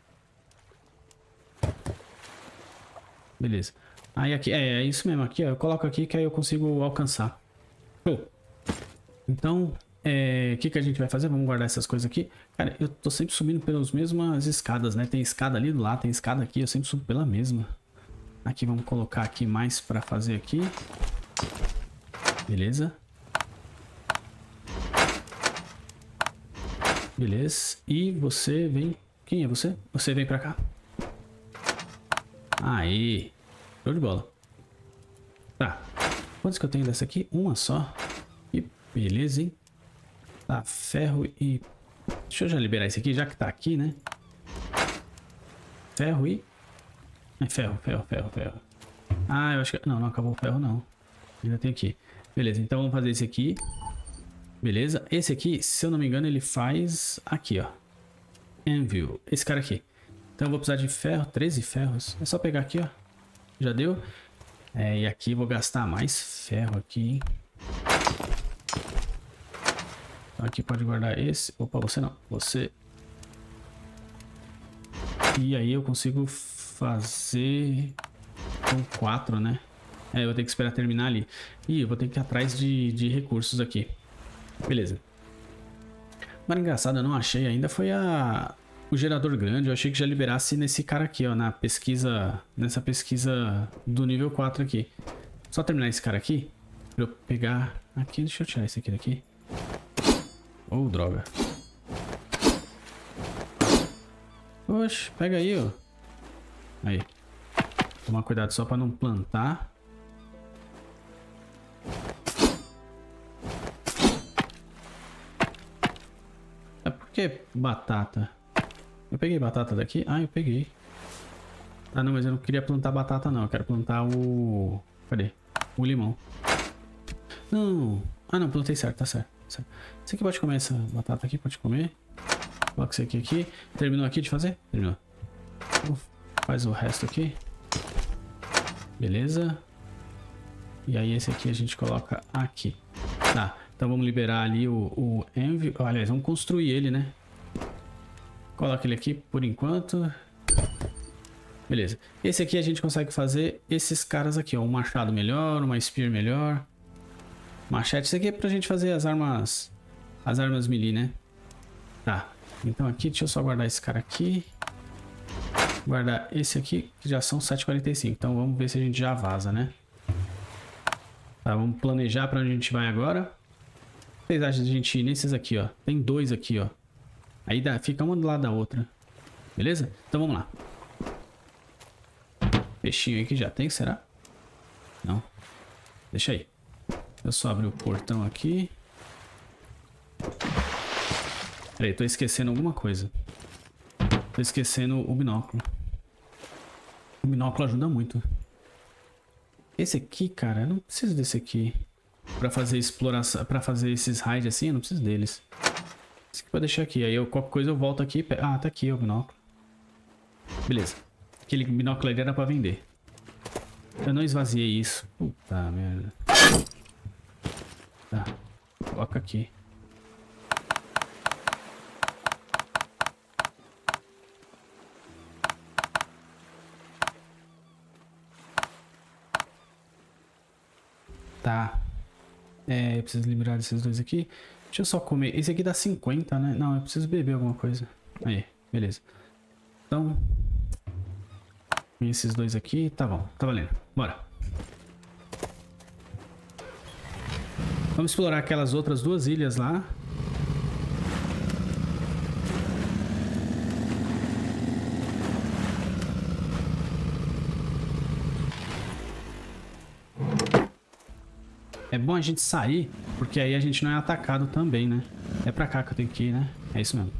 Beleza. Aí aqui, é, é isso mesmo, aqui ó, eu coloco aqui que aí eu consigo alcançar. Show. Então, é, o que, que a gente vai fazer? Vamos guardar essas coisas aqui. Cara, eu tô sempre subindo pelas mesmas escadas, né? Tem escada ali do lado, tem escada aqui, eu sempre subo pela mesma. Aqui, vamos colocar aqui mais pra fazer aqui. Beleza. Beleza. E você vem... Quem é você? Você vem pra cá. Aí. Show de bola. Tá. Quantos que eu tenho dessa aqui? Uma só. E beleza, hein? Tá, ferro e... Deixa eu já liberar esse aqui, já que tá aqui, né? ferro e... É ferro, ferro, ferro, ferro. Ah, eu acho que... Não, não acabou o ferro, não. Ainda tem aqui. Beleza, então vamos fazer esse aqui. Beleza. Esse aqui, se eu não me engano, ele faz aqui, ó. Anvil. Esse cara aqui. Então eu vou precisar de ferro, 13 ferros. É só pegar aqui, ó. Já deu. É, e aqui vou gastar mais ferro aqui. Então aqui pode guardar esse. Opa, você não. Você. E aí eu consigo fazer com 4, né? É, eu vou ter que esperar terminar ali. Ih, eu vou ter que ir atrás de, de recursos aqui. Beleza. Mas engraçado, eu não achei ainda foi a, o gerador grande. Eu achei que já liberasse nesse cara aqui, ó. Na pesquisa... Nessa pesquisa do nível 4 aqui. Só terminar esse cara aqui. Pra eu pegar... Aqui, deixa eu tirar esse aqui daqui. Oh, droga. Oxe, pega aí, ó. Aí. Tomar cuidado só pra não plantar. É porque batata? Eu peguei batata daqui? Ah, eu peguei. Ah, não, mas eu não queria plantar batata, não. Eu quero plantar o... Cadê? O limão. Não. Ah, não. Plantei certo. Tá certo. certo. Você aqui pode comer essa batata aqui? Pode comer. Coloca isso aqui aqui. Terminou aqui de fazer? Terminou. Faz o resto aqui. Beleza. E aí esse aqui a gente coloca aqui. Tá. Então vamos liberar ali o, o Envy. Aliás, vamos construir ele, né? Coloca ele aqui por enquanto. Beleza. Esse aqui a gente consegue fazer esses caras aqui, ó. Um machado melhor, uma spear melhor. Machete. Isso aqui é pra gente fazer as armas... As armas melee, né? Tá. Então aqui, deixa eu só guardar esse cara aqui. Guardar esse aqui, que já são 7h45. Então vamos ver se a gente já vaza, né? Tá, vamos planejar pra onde a gente vai agora. Vocês acham de a gente ir nesses aqui, ó? Tem dois aqui, ó. Aí dá, fica uma do lado da outra. Beleza? Então vamos lá. Peixinho aí que já tem, será? Não. Deixa aí. Eu só abrir o portão aqui. Peraí, tô esquecendo alguma coisa. Tô esquecendo o binóculo. O binóculo ajuda muito. Esse aqui, cara, eu não preciso desse aqui. Pra fazer exploração, pra fazer esses raids assim, eu não preciso deles. Esse aqui pode deixar aqui. Aí eu, qualquer coisa eu volto aqui. Pe... Ah, tá aqui o binóculo. Beleza. Aquele binóculo ali era pra vender. Eu não esvaziei isso. Puta merda. Tá. Coloca aqui. Tá. É, eu preciso liberar esses dois aqui. Deixa eu só comer. Esse aqui dá 50, né? Não, eu preciso beber alguma coisa. Aí, beleza. Então... Esses dois aqui, tá bom. Tá valendo. Bora. Vamos explorar aquelas outras duas ilhas lá. É bom a gente sair, porque aí a gente não é atacado também, né? É pra cá que eu tenho que ir, né? É isso mesmo.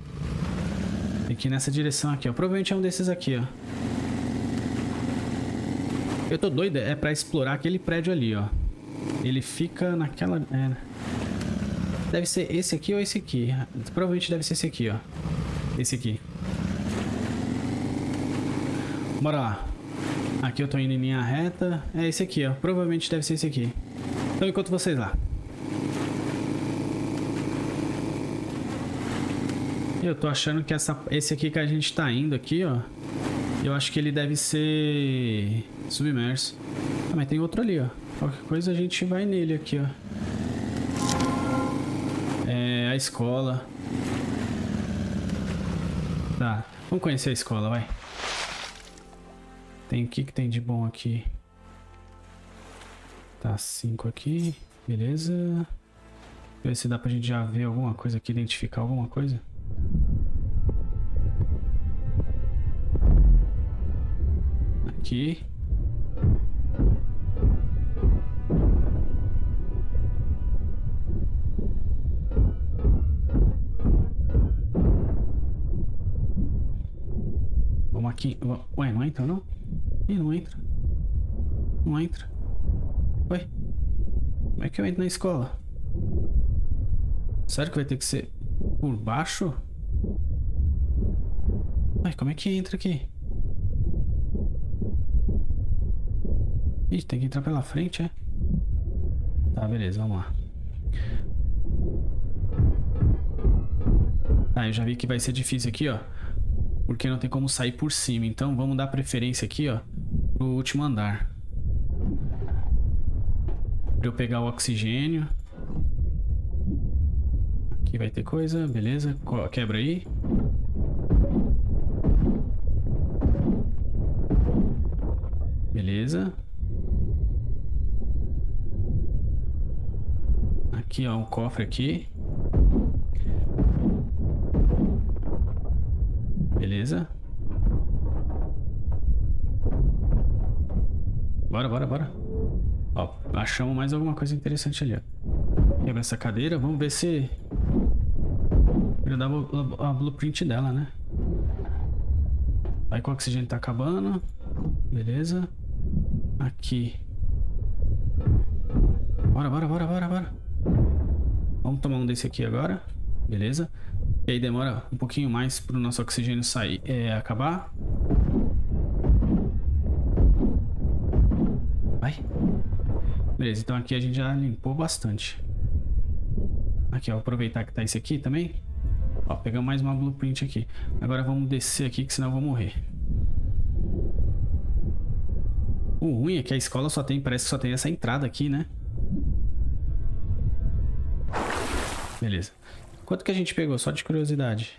Tem que ir nessa direção aqui, ó. Provavelmente é um desses aqui, ó. Eu tô doido, é pra explorar aquele prédio ali, ó. Ele fica naquela... É... Deve ser esse aqui ou esse aqui. Provavelmente deve ser esse aqui, ó. Esse aqui. Bora lá. Aqui eu tô indo em linha reta. É esse aqui, ó. Provavelmente deve ser esse aqui. Então enquanto vocês lá. Eu tô achando que essa, esse aqui que a gente tá indo aqui, ó. Eu acho que ele deve ser submerso. Ah, mas tem outro ali, ó. Qualquer coisa a gente vai nele aqui, ó. É a escola. Tá. Vamos conhecer a escola, vai. Tem o que que tem de bom aqui? Tá, 5 aqui. Beleza. Ver se dá pra gente já ver alguma coisa aqui, identificar alguma coisa. Aqui. Vamos aqui. Ué, não entra não? Ih, não entra. Não entra. Ué? Como é que eu entro na escola? Sério que vai ter que ser por baixo? Ué, como é que entra aqui? Ih, tem que entrar pela frente, é? Tá, beleza, vamos lá. Ah, eu já vi que vai ser difícil aqui, ó. Porque não tem como sair por cima. Então vamos dar preferência aqui, ó. Pro último andar. Pra eu pegar o oxigênio. Aqui vai ter coisa, beleza. Quebra aí. Beleza. Aqui, ó, um cofre aqui. Beleza. Bora, bora, bora. Ó, achamos mais alguma coisa interessante ali, ó. Quebra essa cadeira, vamos ver se... Eu dar a blueprint dela, né? Aí com o oxigênio tá acabando. Beleza. Aqui. Bora, bora, bora, bora, bora. Vamos tomar um desse aqui agora. Beleza. E aí demora um pouquinho mais pro nosso oxigênio sair, é, acabar. Vai. Beleza, então aqui a gente já limpou bastante. Aqui, ó, aproveitar que tá esse aqui também. Ó, pegamos mais uma blueprint aqui. Agora vamos descer aqui, que senão eu vou morrer. O ruim é que a escola só tem, parece que só tem essa entrada aqui, né? Beleza. Quanto que a gente pegou? Só de curiosidade.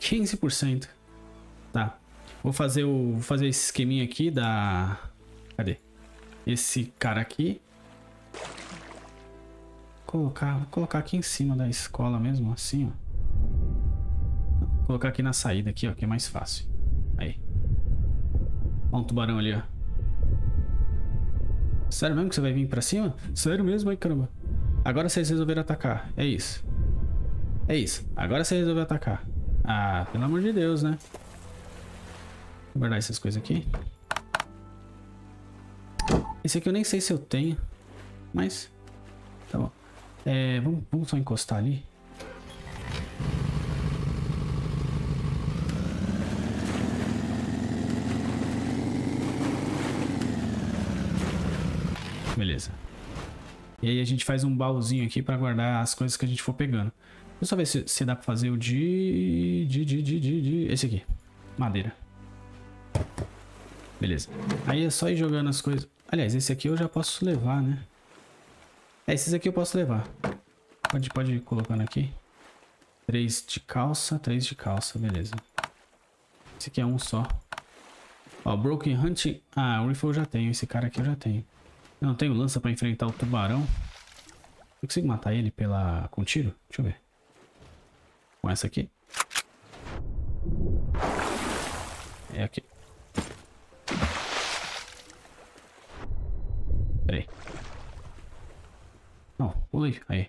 15%. Tá. Vou fazer o vou fazer esse esqueminha aqui da Cadê? Esse cara aqui. Colocar, vou colocar aqui em cima da escola mesmo, assim, ó. Vou colocar aqui na saída aqui, ó, que é mais fácil. Aí. Ó um tubarão ali, ó. Sério mesmo que você vai vir pra cima? Sério mesmo, ai caramba. Agora vocês resolveram atacar. É isso. É isso. Agora você resolveu atacar. Ah, pelo amor de Deus, né? Vou guardar essas coisas aqui. Esse aqui eu nem sei se eu tenho. Mas... Tá bom. É, vamos, vamos só encostar ali. Beleza. E aí a gente faz um baúzinho aqui pra guardar as coisas que a gente for pegando. Deixa eu só ver se, se dá pra fazer o de... de, de, de, de, de... Esse aqui. Madeira. Beleza. Aí é só ir jogando as coisas. Aliás, esse aqui eu já posso levar, né? É, esses aqui eu posso levar. Pode, pode ir colocando aqui. Três de calça, três de calça, beleza. Esse aqui é um só. Ó, Broken Hunting. Ah, o Rifle eu já tenho. Esse cara aqui eu já tenho. Eu não tenho lança pra enfrentar o tubarão. Eu consigo matar ele pela... com tiro? Deixa eu ver. Com essa aqui. É aqui. Pera aí. Não, pulei. Aí.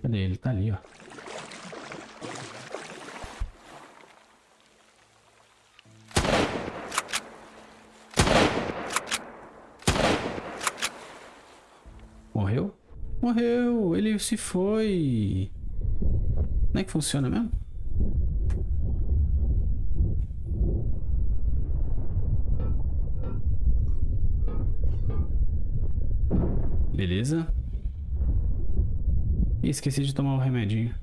Cadê ele? Tá ali, ó. Morreu? Morreu! Ele se foi! Como é que funciona mesmo? Beleza. Ih, esqueci de tomar o remedinho.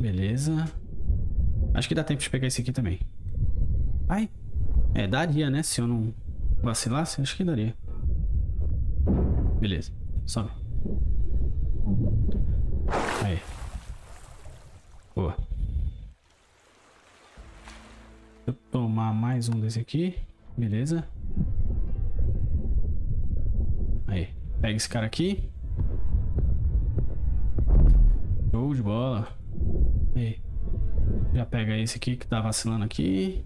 Beleza. Acho que dá tempo de pegar esse aqui também. Ai. É, daria, né? Se eu não vacilasse, acho que daria. Beleza. Sobe. Aí. Boa. Vou tomar mais um desse aqui. Beleza. Aí. Pega esse cara aqui. Show de bola. Aí. Já pega esse aqui que tá vacilando aqui.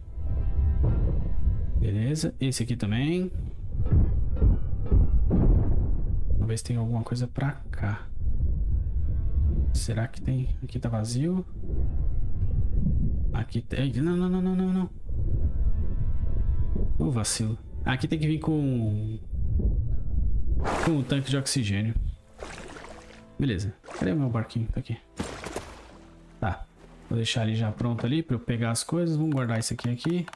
Beleza. Esse aqui também. Se tem alguma coisa pra cá. Será que tem? Aqui tá vazio. Aqui tem... Não, não, não, não, não, não. Ô, vacilo. Aqui tem que vir com... Com o tanque de oxigênio. Beleza. Cadê o meu barquinho? Tá aqui. Tá. Vou deixar ele já pronto ali pra eu pegar as coisas. Vamos guardar isso aqui aqui.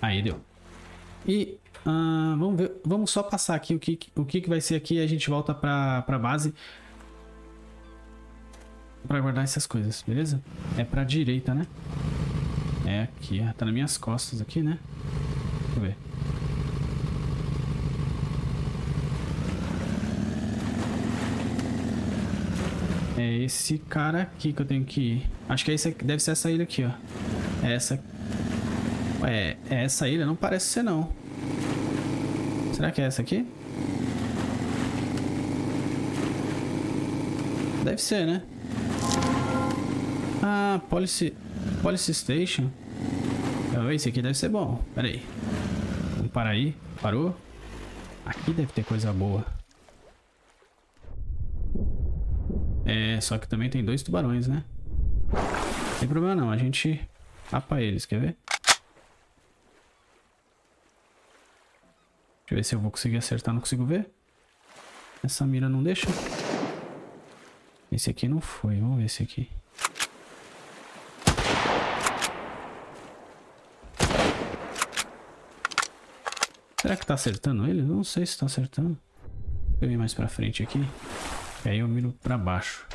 Aí, deu. E uh, vamos ver, vamos só passar aqui o que, o que, que vai ser aqui a gente volta pra, pra base pra guardar essas coisas, beleza? É pra direita, né? É aqui, tá nas minhas costas aqui, né? Deixa eu ver. É esse cara aqui que eu tenho que ir. Acho que é esse, deve ser essa ilha aqui, ó. É essa é, é essa ilha? Não parece ser, não. Será que é essa aqui? Deve ser, né? Ah, Policy, Policy Station. Esse aqui deve ser bom. Pera aí. Vamos parar aí. Parou? Aqui deve ter coisa boa. É, só que também tem dois tubarões, né? Não tem problema não, a gente tapa eles, quer ver? Deixa eu ver se eu vou conseguir acertar. Não consigo ver. Essa mira não deixa. Esse aqui não foi. Vamos ver esse aqui. Será que tá acertando ele? Não sei se tá acertando. Eu ir mais pra frente aqui. E aí eu miro pra baixo.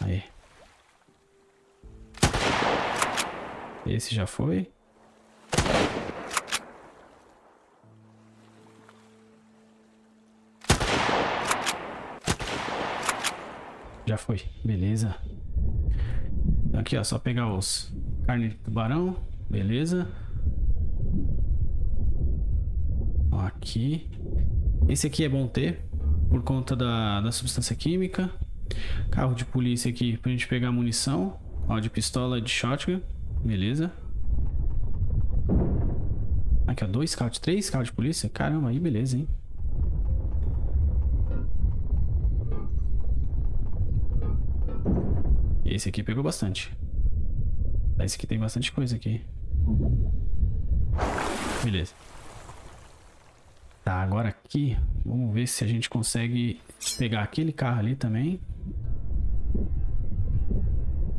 Aí. Esse já foi. Já foi. Beleza. Aqui, ó. Só pegar os carne de tubarão. Beleza. Aqui. Esse aqui é bom ter. Por conta da, da substância química. Carro de polícia aqui pra gente pegar munição. Ó, de pistola de shotgun. Beleza. Aqui, ó. Dois carros, três carros de polícia. Caramba, aí beleza, hein. Esse aqui pegou bastante. Esse aqui tem bastante coisa aqui. Beleza. Tá, agora aqui, vamos ver se a gente consegue pegar aquele carro ali também.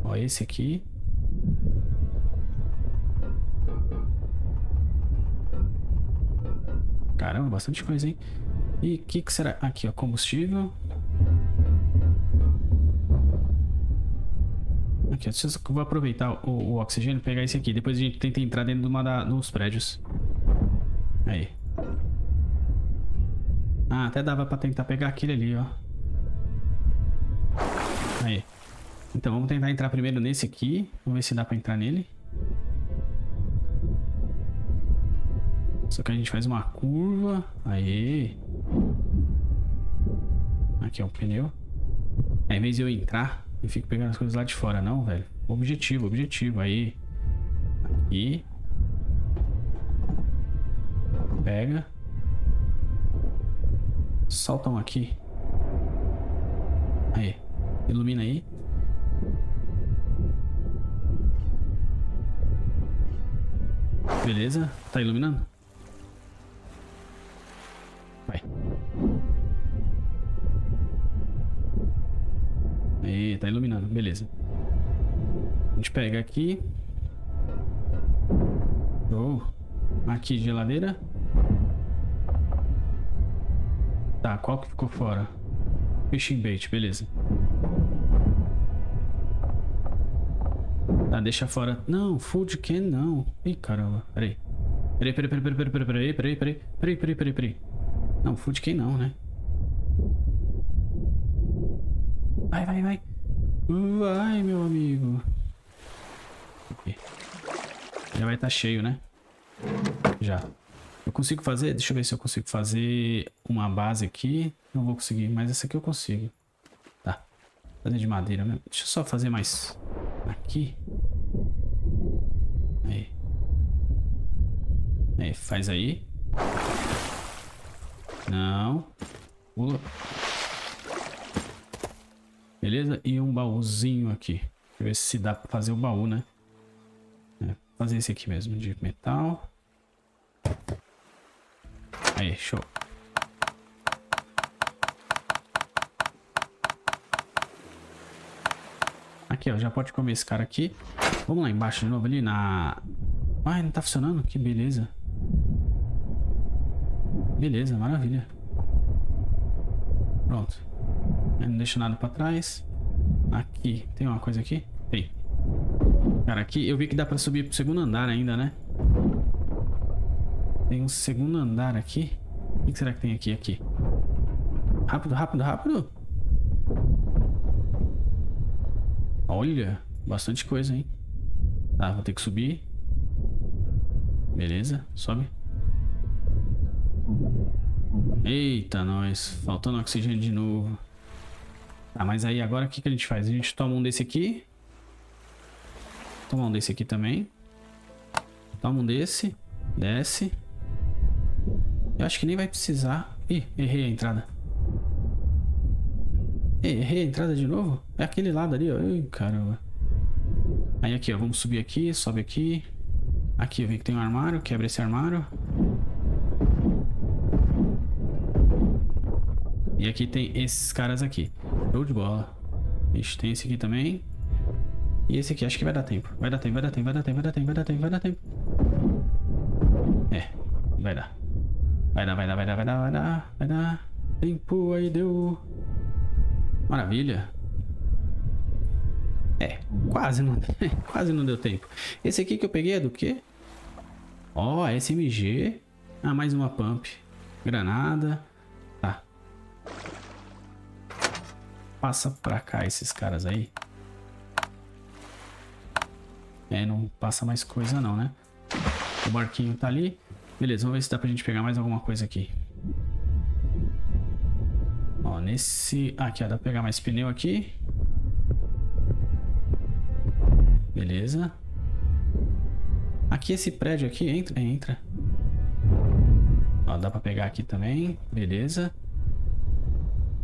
Ó, esse aqui. Caramba, bastante coisa, hein? E o que, que será? Aqui, ó, combustível. Aqui, eu vou aproveitar o, o oxigênio e pegar esse aqui. Depois a gente tenta entrar dentro de uma da, dos prédios. Aí. Ah, até dava pra tentar pegar aquele ali, ó. Aí. Então, vamos tentar entrar primeiro nesse aqui. Vamos ver se dá pra entrar nele. Só que a gente faz uma curva. Aí. Aqui é um pneu. Aí, em vez de eu entrar, e fico pegando as coisas lá de fora, não, velho. Objetivo, objetivo. Aí. Aqui. Pega. Solta um aqui. Aí. Ilumina aí. Beleza. Tá iluminando? Tá iluminando. Beleza. A gente pega aqui. Oh. Aqui, geladeira. Tá, qual que ficou fora? Fishing bait, beleza. Tá, deixa fora. Não, food can não. Ih, caramba. Peraí. Peraí, peraí, peraí, peraí, peraí, peraí, peraí, peraí, peraí, peraí, peraí, peraí. Não, food can não, né? Vai, vai, vai. Vai, meu amigo. Já vai estar tá cheio, né? Já. Eu consigo fazer... Deixa eu ver se eu consigo fazer uma base aqui. Não vou conseguir, mas essa aqui eu consigo. Tá. Fazer de madeira mesmo. Deixa eu só fazer mais... Aqui. Aí. Aí, faz aí. Não. Pula. Beleza? E um baúzinho aqui. Deixa eu ver se dá pra fazer o baú, né? É, fazer esse aqui mesmo, de metal. Aí, show. Aqui, ó, já pode comer esse cara aqui. Vamos lá embaixo de novo ali na... Ai, não tá funcionando? Que beleza. Beleza, maravilha. Pronto. Não deixa nada pra trás. Aqui. Tem uma coisa aqui? Tem. Cara, aqui eu vi que dá pra subir pro segundo andar ainda, né? Tem um segundo andar aqui. O que será que tem aqui? Aqui. Rápido, rápido, rápido. Olha, bastante coisa, hein? Tá, vou ter que subir. Beleza, sobe. Eita, nós. Faltando oxigênio de novo. Tá, mas aí agora o que, que a gente faz? A gente toma um desse aqui. Toma um desse aqui também. Toma um desse. Desce. Eu acho que nem vai precisar. Ih, errei a entrada. Ih, errei a entrada de novo? É aquele lado ali, ó. Ai, caramba. Aí aqui, ó. Vamos subir aqui, sobe aqui. Aqui eu vi que tem um armário. Quebra esse armário. E aqui tem esses caras aqui. Show de bola. Ixi, tem esse aqui também. E esse aqui, acho que vai dar tempo. Vai dar tempo, vai dar tempo, vai dar tempo, vai dar tempo, vai dar tempo, vai dar tempo. É, vai dar. Vai dar, vai dar, vai dar, vai dar, vai dar, vai dar. Tempo aí deu. Maravilha. É, quase não, quase não deu tempo. Esse aqui que eu peguei é do quê? Ó, oh, SMG. Ah, mais uma pump. Granada. Passa pra cá esses caras aí. É, não passa mais coisa não, né? O barquinho tá ali. Beleza, vamos ver se dá pra gente pegar mais alguma coisa aqui. Ó, nesse... Ah, aqui, ó, dá pra pegar mais pneu aqui. Beleza. Aqui esse prédio aqui, entra? É, entra. Ó, dá pra pegar aqui também. Beleza.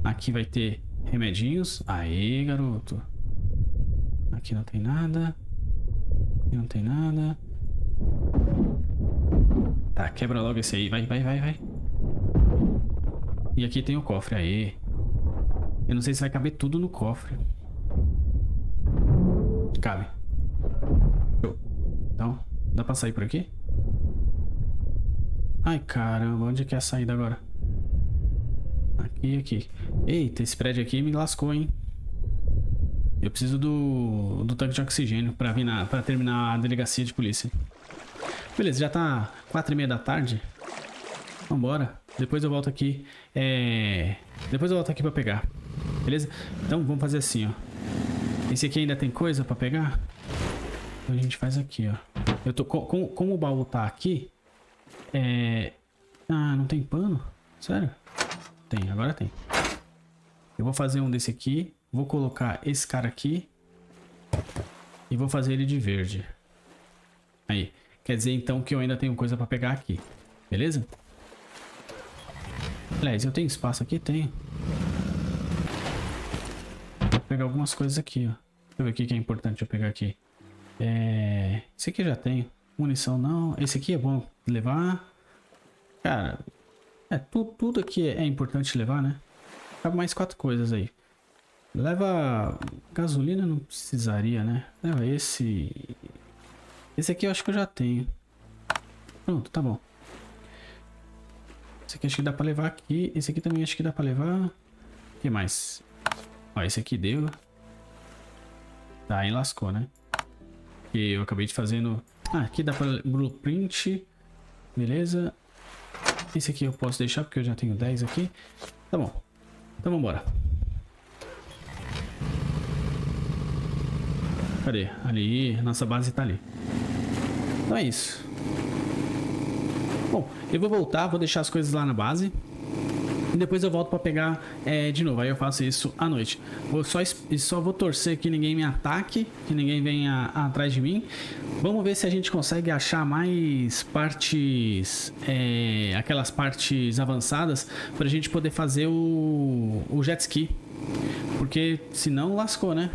Aqui vai ter Remedinhos. Aí, garoto. Aqui não tem nada. Aqui não tem nada. Tá, quebra logo esse aí. Vai, vai, vai, vai. E aqui tem o cofre. Aí. Eu não sei se vai caber tudo no cofre. Cabe. Show. Então, dá pra sair por aqui? Ai, caramba. Onde é que é a saída agora? Aqui, aqui. Eita, esse prédio aqui me lascou, hein? Eu preciso do, do tanque de oxigênio pra, vir na, pra terminar a delegacia de polícia. Beleza, já tá quatro e meia da tarde. Vambora. Depois eu volto aqui. É... Depois eu volto aqui pra pegar. Beleza? Então vamos fazer assim, ó. Esse aqui ainda tem coisa pra pegar? Então a gente faz aqui, ó. Eu tô... Com, como o baú tá aqui... É... Ah, não tem pano? Sério? Tem, agora tem. Eu vou fazer um desse aqui. Vou colocar esse cara aqui. E vou fazer ele de verde. Aí. Quer dizer, então, que eu ainda tenho coisa pra pegar aqui. Beleza? Aliás, eu tenho espaço aqui? Tenho. Vou pegar algumas coisas aqui, ó. Deixa eu ver o que é importante eu pegar aqui. É... Esse aqui eu já tenho. Munição não. Esse aqui é bom levar. Cara, é, tu, tudo aqui é, importante levar, né? Cabe mais quatro coisas aí. Leva gasolina, não precisaria, né? Leva esse... Esse aqui eu acho que eu já tenho. Pronto, tá bom. Esse aqui acho que dá pra levar aqui. Esse aqui também acho que dá pra levar. O que mais? Ó, esse aqui deu. Tá, aí lascou, né? Que eu acabei de fazer no... Ah, aqui dá pra blueprint. Beleza. Esse aqui eu posso deixar porque eu já tenho 10 aqui. Tá bom. Então vamos embora. Cadê? Ali, nossa base tá ali. Então é isso. Bom, eu vou voltar, vou deixar as coisas lá na base. E depois eu volto pra pegar é, de novo. Aí eu faço isso à noite. Vou só, só vou torcer que ninguém me ataque, que ninguém venha atrás de mim. Vamos ver se a gente consegue achar mais partes, é, aquelas partes avançadas, pra gente poder fazer o, o jet ski. Porque senão lascou, né?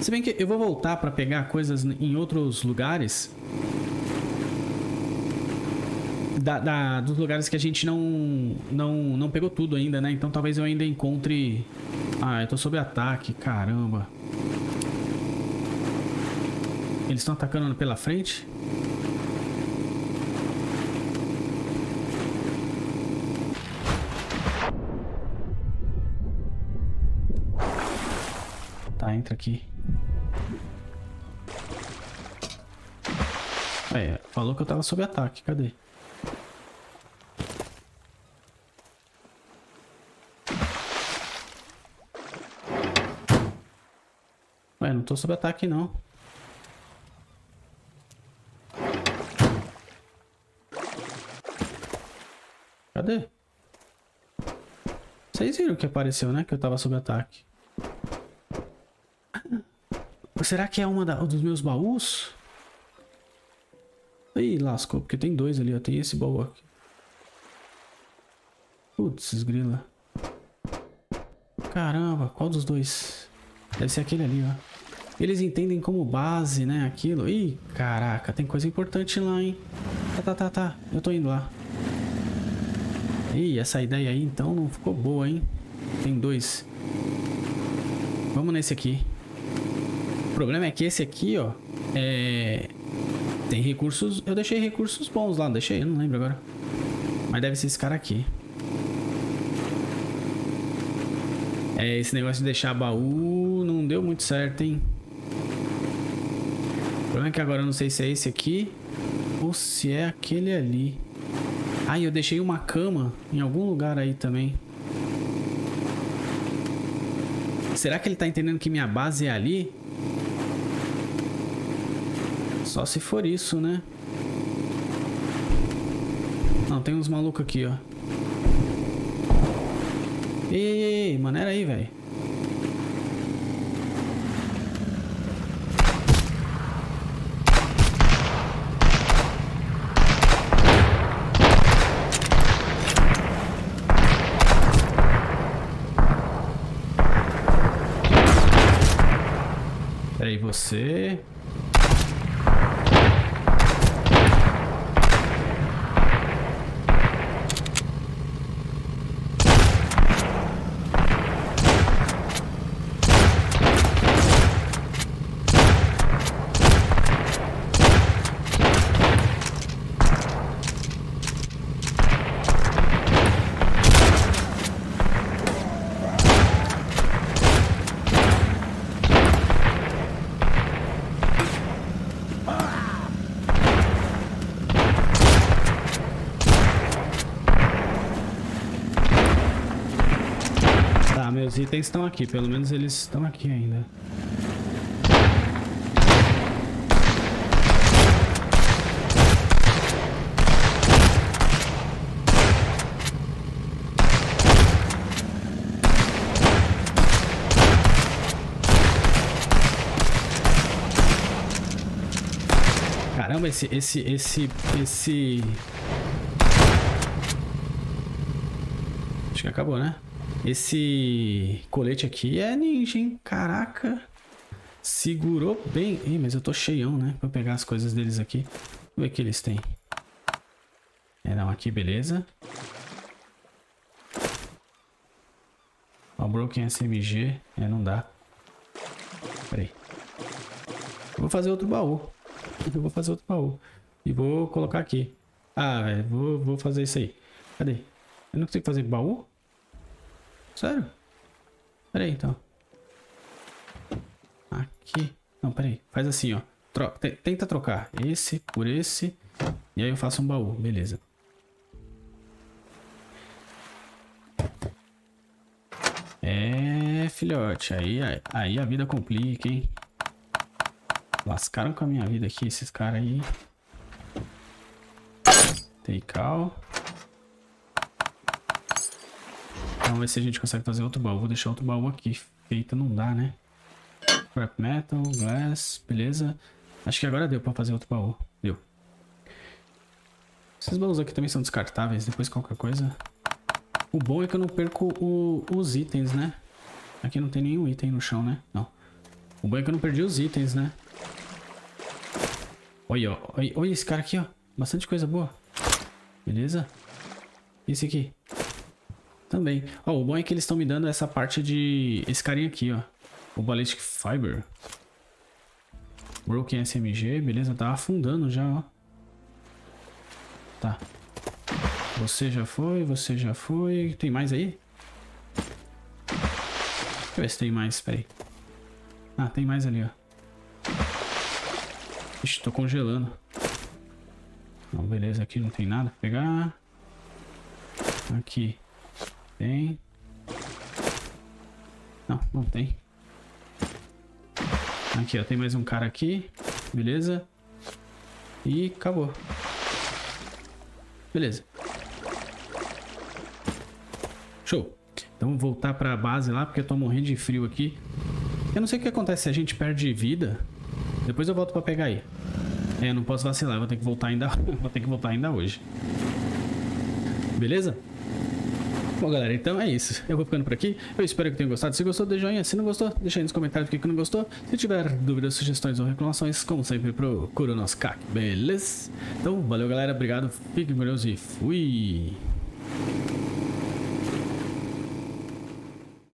Se bem que eu vou voltar pra pegar coisas em outros lugares da, da, dos lugares que a gente não, não, não pegou tudo ainda, né? Então talvez eu ainda encontre... Ah, eu tô sob ataque, caramba. Eles estão atacando pela frente? Tá, entra aqui. É, falou que eu tava sob ataque, cadê? Ué, não tô sob ataque não. Cadê? Vocês viram que apareceu, né? Que eu tava sob ataque. Será que é uma da, um dos meus baús? Ih, lascou, porque tem dois ali, ó. Tem esse baú aqui. Putz, grila. Caramba, qual dos dois? Deve ser aquele ali, ó. Eles entendem como base, né, aquilo. Ih, caraca, tem coisa importante lá, hein. Tá, tá, tá, tá. Eu tô indo lá. Ih, essa ideia aí, então, não ficou boa, hein. Tem dois. Vamos nesse aqui. O problema é que esse aqui, ó, é... Tem recursos... Eu deixei recursos bons lá, deixei? Não lembro agora. Mas deve ser esse cara aqui. É, esse negócio de deixar baú não deu muito certo, hein? O problema é que agora eu não sei se é esse aqui ou se é aquele ali. Ah, eu deixei uma cama em algum lugar aí também. Será que ele tá entendendo que minha base é ali? Só se for isso, né? Não, tem uns malucos aqui, ó. Ei, ei, ei, maneira aí, velho. Peraí, você... Os itens estão aqui, pelo menos eles estão aqui ainda. Caramba, esse, esse, esse, esse... Acho que acabou, né? Esse colete aqui é ninja, hein? Caraca. Segurou bem. Ih, mas eu tô cheião, né? Pra pegar as coisas deles aqui. Vamos ver o que eles têm. É, não, aqui, beleza. Ó, Broken SMG. É, não dá. Pera aí. Eu vou fazer outro baú. Eu vou fazer outro baú. E vou colocar aqui. Ah, velho, vou, vou fazer isso aí. Cadê? Eu não consigo fazer baú? Sério? Pera aí, então. Aqui. Não, pera aí. Faz assim, ó. Troca. Tenta trocar esse por esse. E aí eu faço um baú. Beleza. É, filhote. Aí, aí, a vida complica, hein? Lascaram com a minha vida aqui esses caras aí. Take out. Vamos ver se a gente consegue fazer outro baú. Vou deixar outro baú aqui. Feita não dá, né? Scrap metal, glass, beleza. Acho que agora deu pra fazer outro baú. Deu. Esses baús aqui também são descartáveis. Depois qualquer coisa... O bom é que eu não perco o, os itens, né? Aqui não tem nenhum item no chão, né? Não. O bom é que eu não perdi os itens, né? Olha, olha, olha esse cara aqui, ó. Bastante coisa boa. Beleza? Esse aqui? Também. Ó, o bom é que eles estão me dando essa parte de... Esse carinha aqui, ó. O Ballistic Fiber. Broken SMG, beleza. Tá afundando já, ó. Tá. Você já foi, você já foi. Tem mais aí? Deixa eu ver se tem mais, espera aí. Ah, tem mais ali, ó. Ixi, tô congelando. Não, beleza, aqui não tem nada pra pegar. Aqui. Tem. Não, não tem. Aqui, ó, tem mais um cara aqui. Beleza. E acabou. Beleza. Show. Então vamos voltar pra base lá, porque eu tô morrendo de frio aqui. Eu não sei o que acontece se a gente perde vida. Depois eu volto pra pegar aí. É, eu não posso vacilar, eu vou ter que voltar ainda, vou ter que voltar ainda hoje. Beleza? Bom, galera, então é isso. Eu vou ficando por aqui. Eu espero que tenham gostado. Se gostou, dê joinha. Se não gostou, deixa aí nos comentários o que não gostou. Se tiver dúvidas, sugestões ou reclamações, como sempre, procura o nosso CAC. Beleza? Então, valeu, galera. Obrigado. Fiquem com e fui!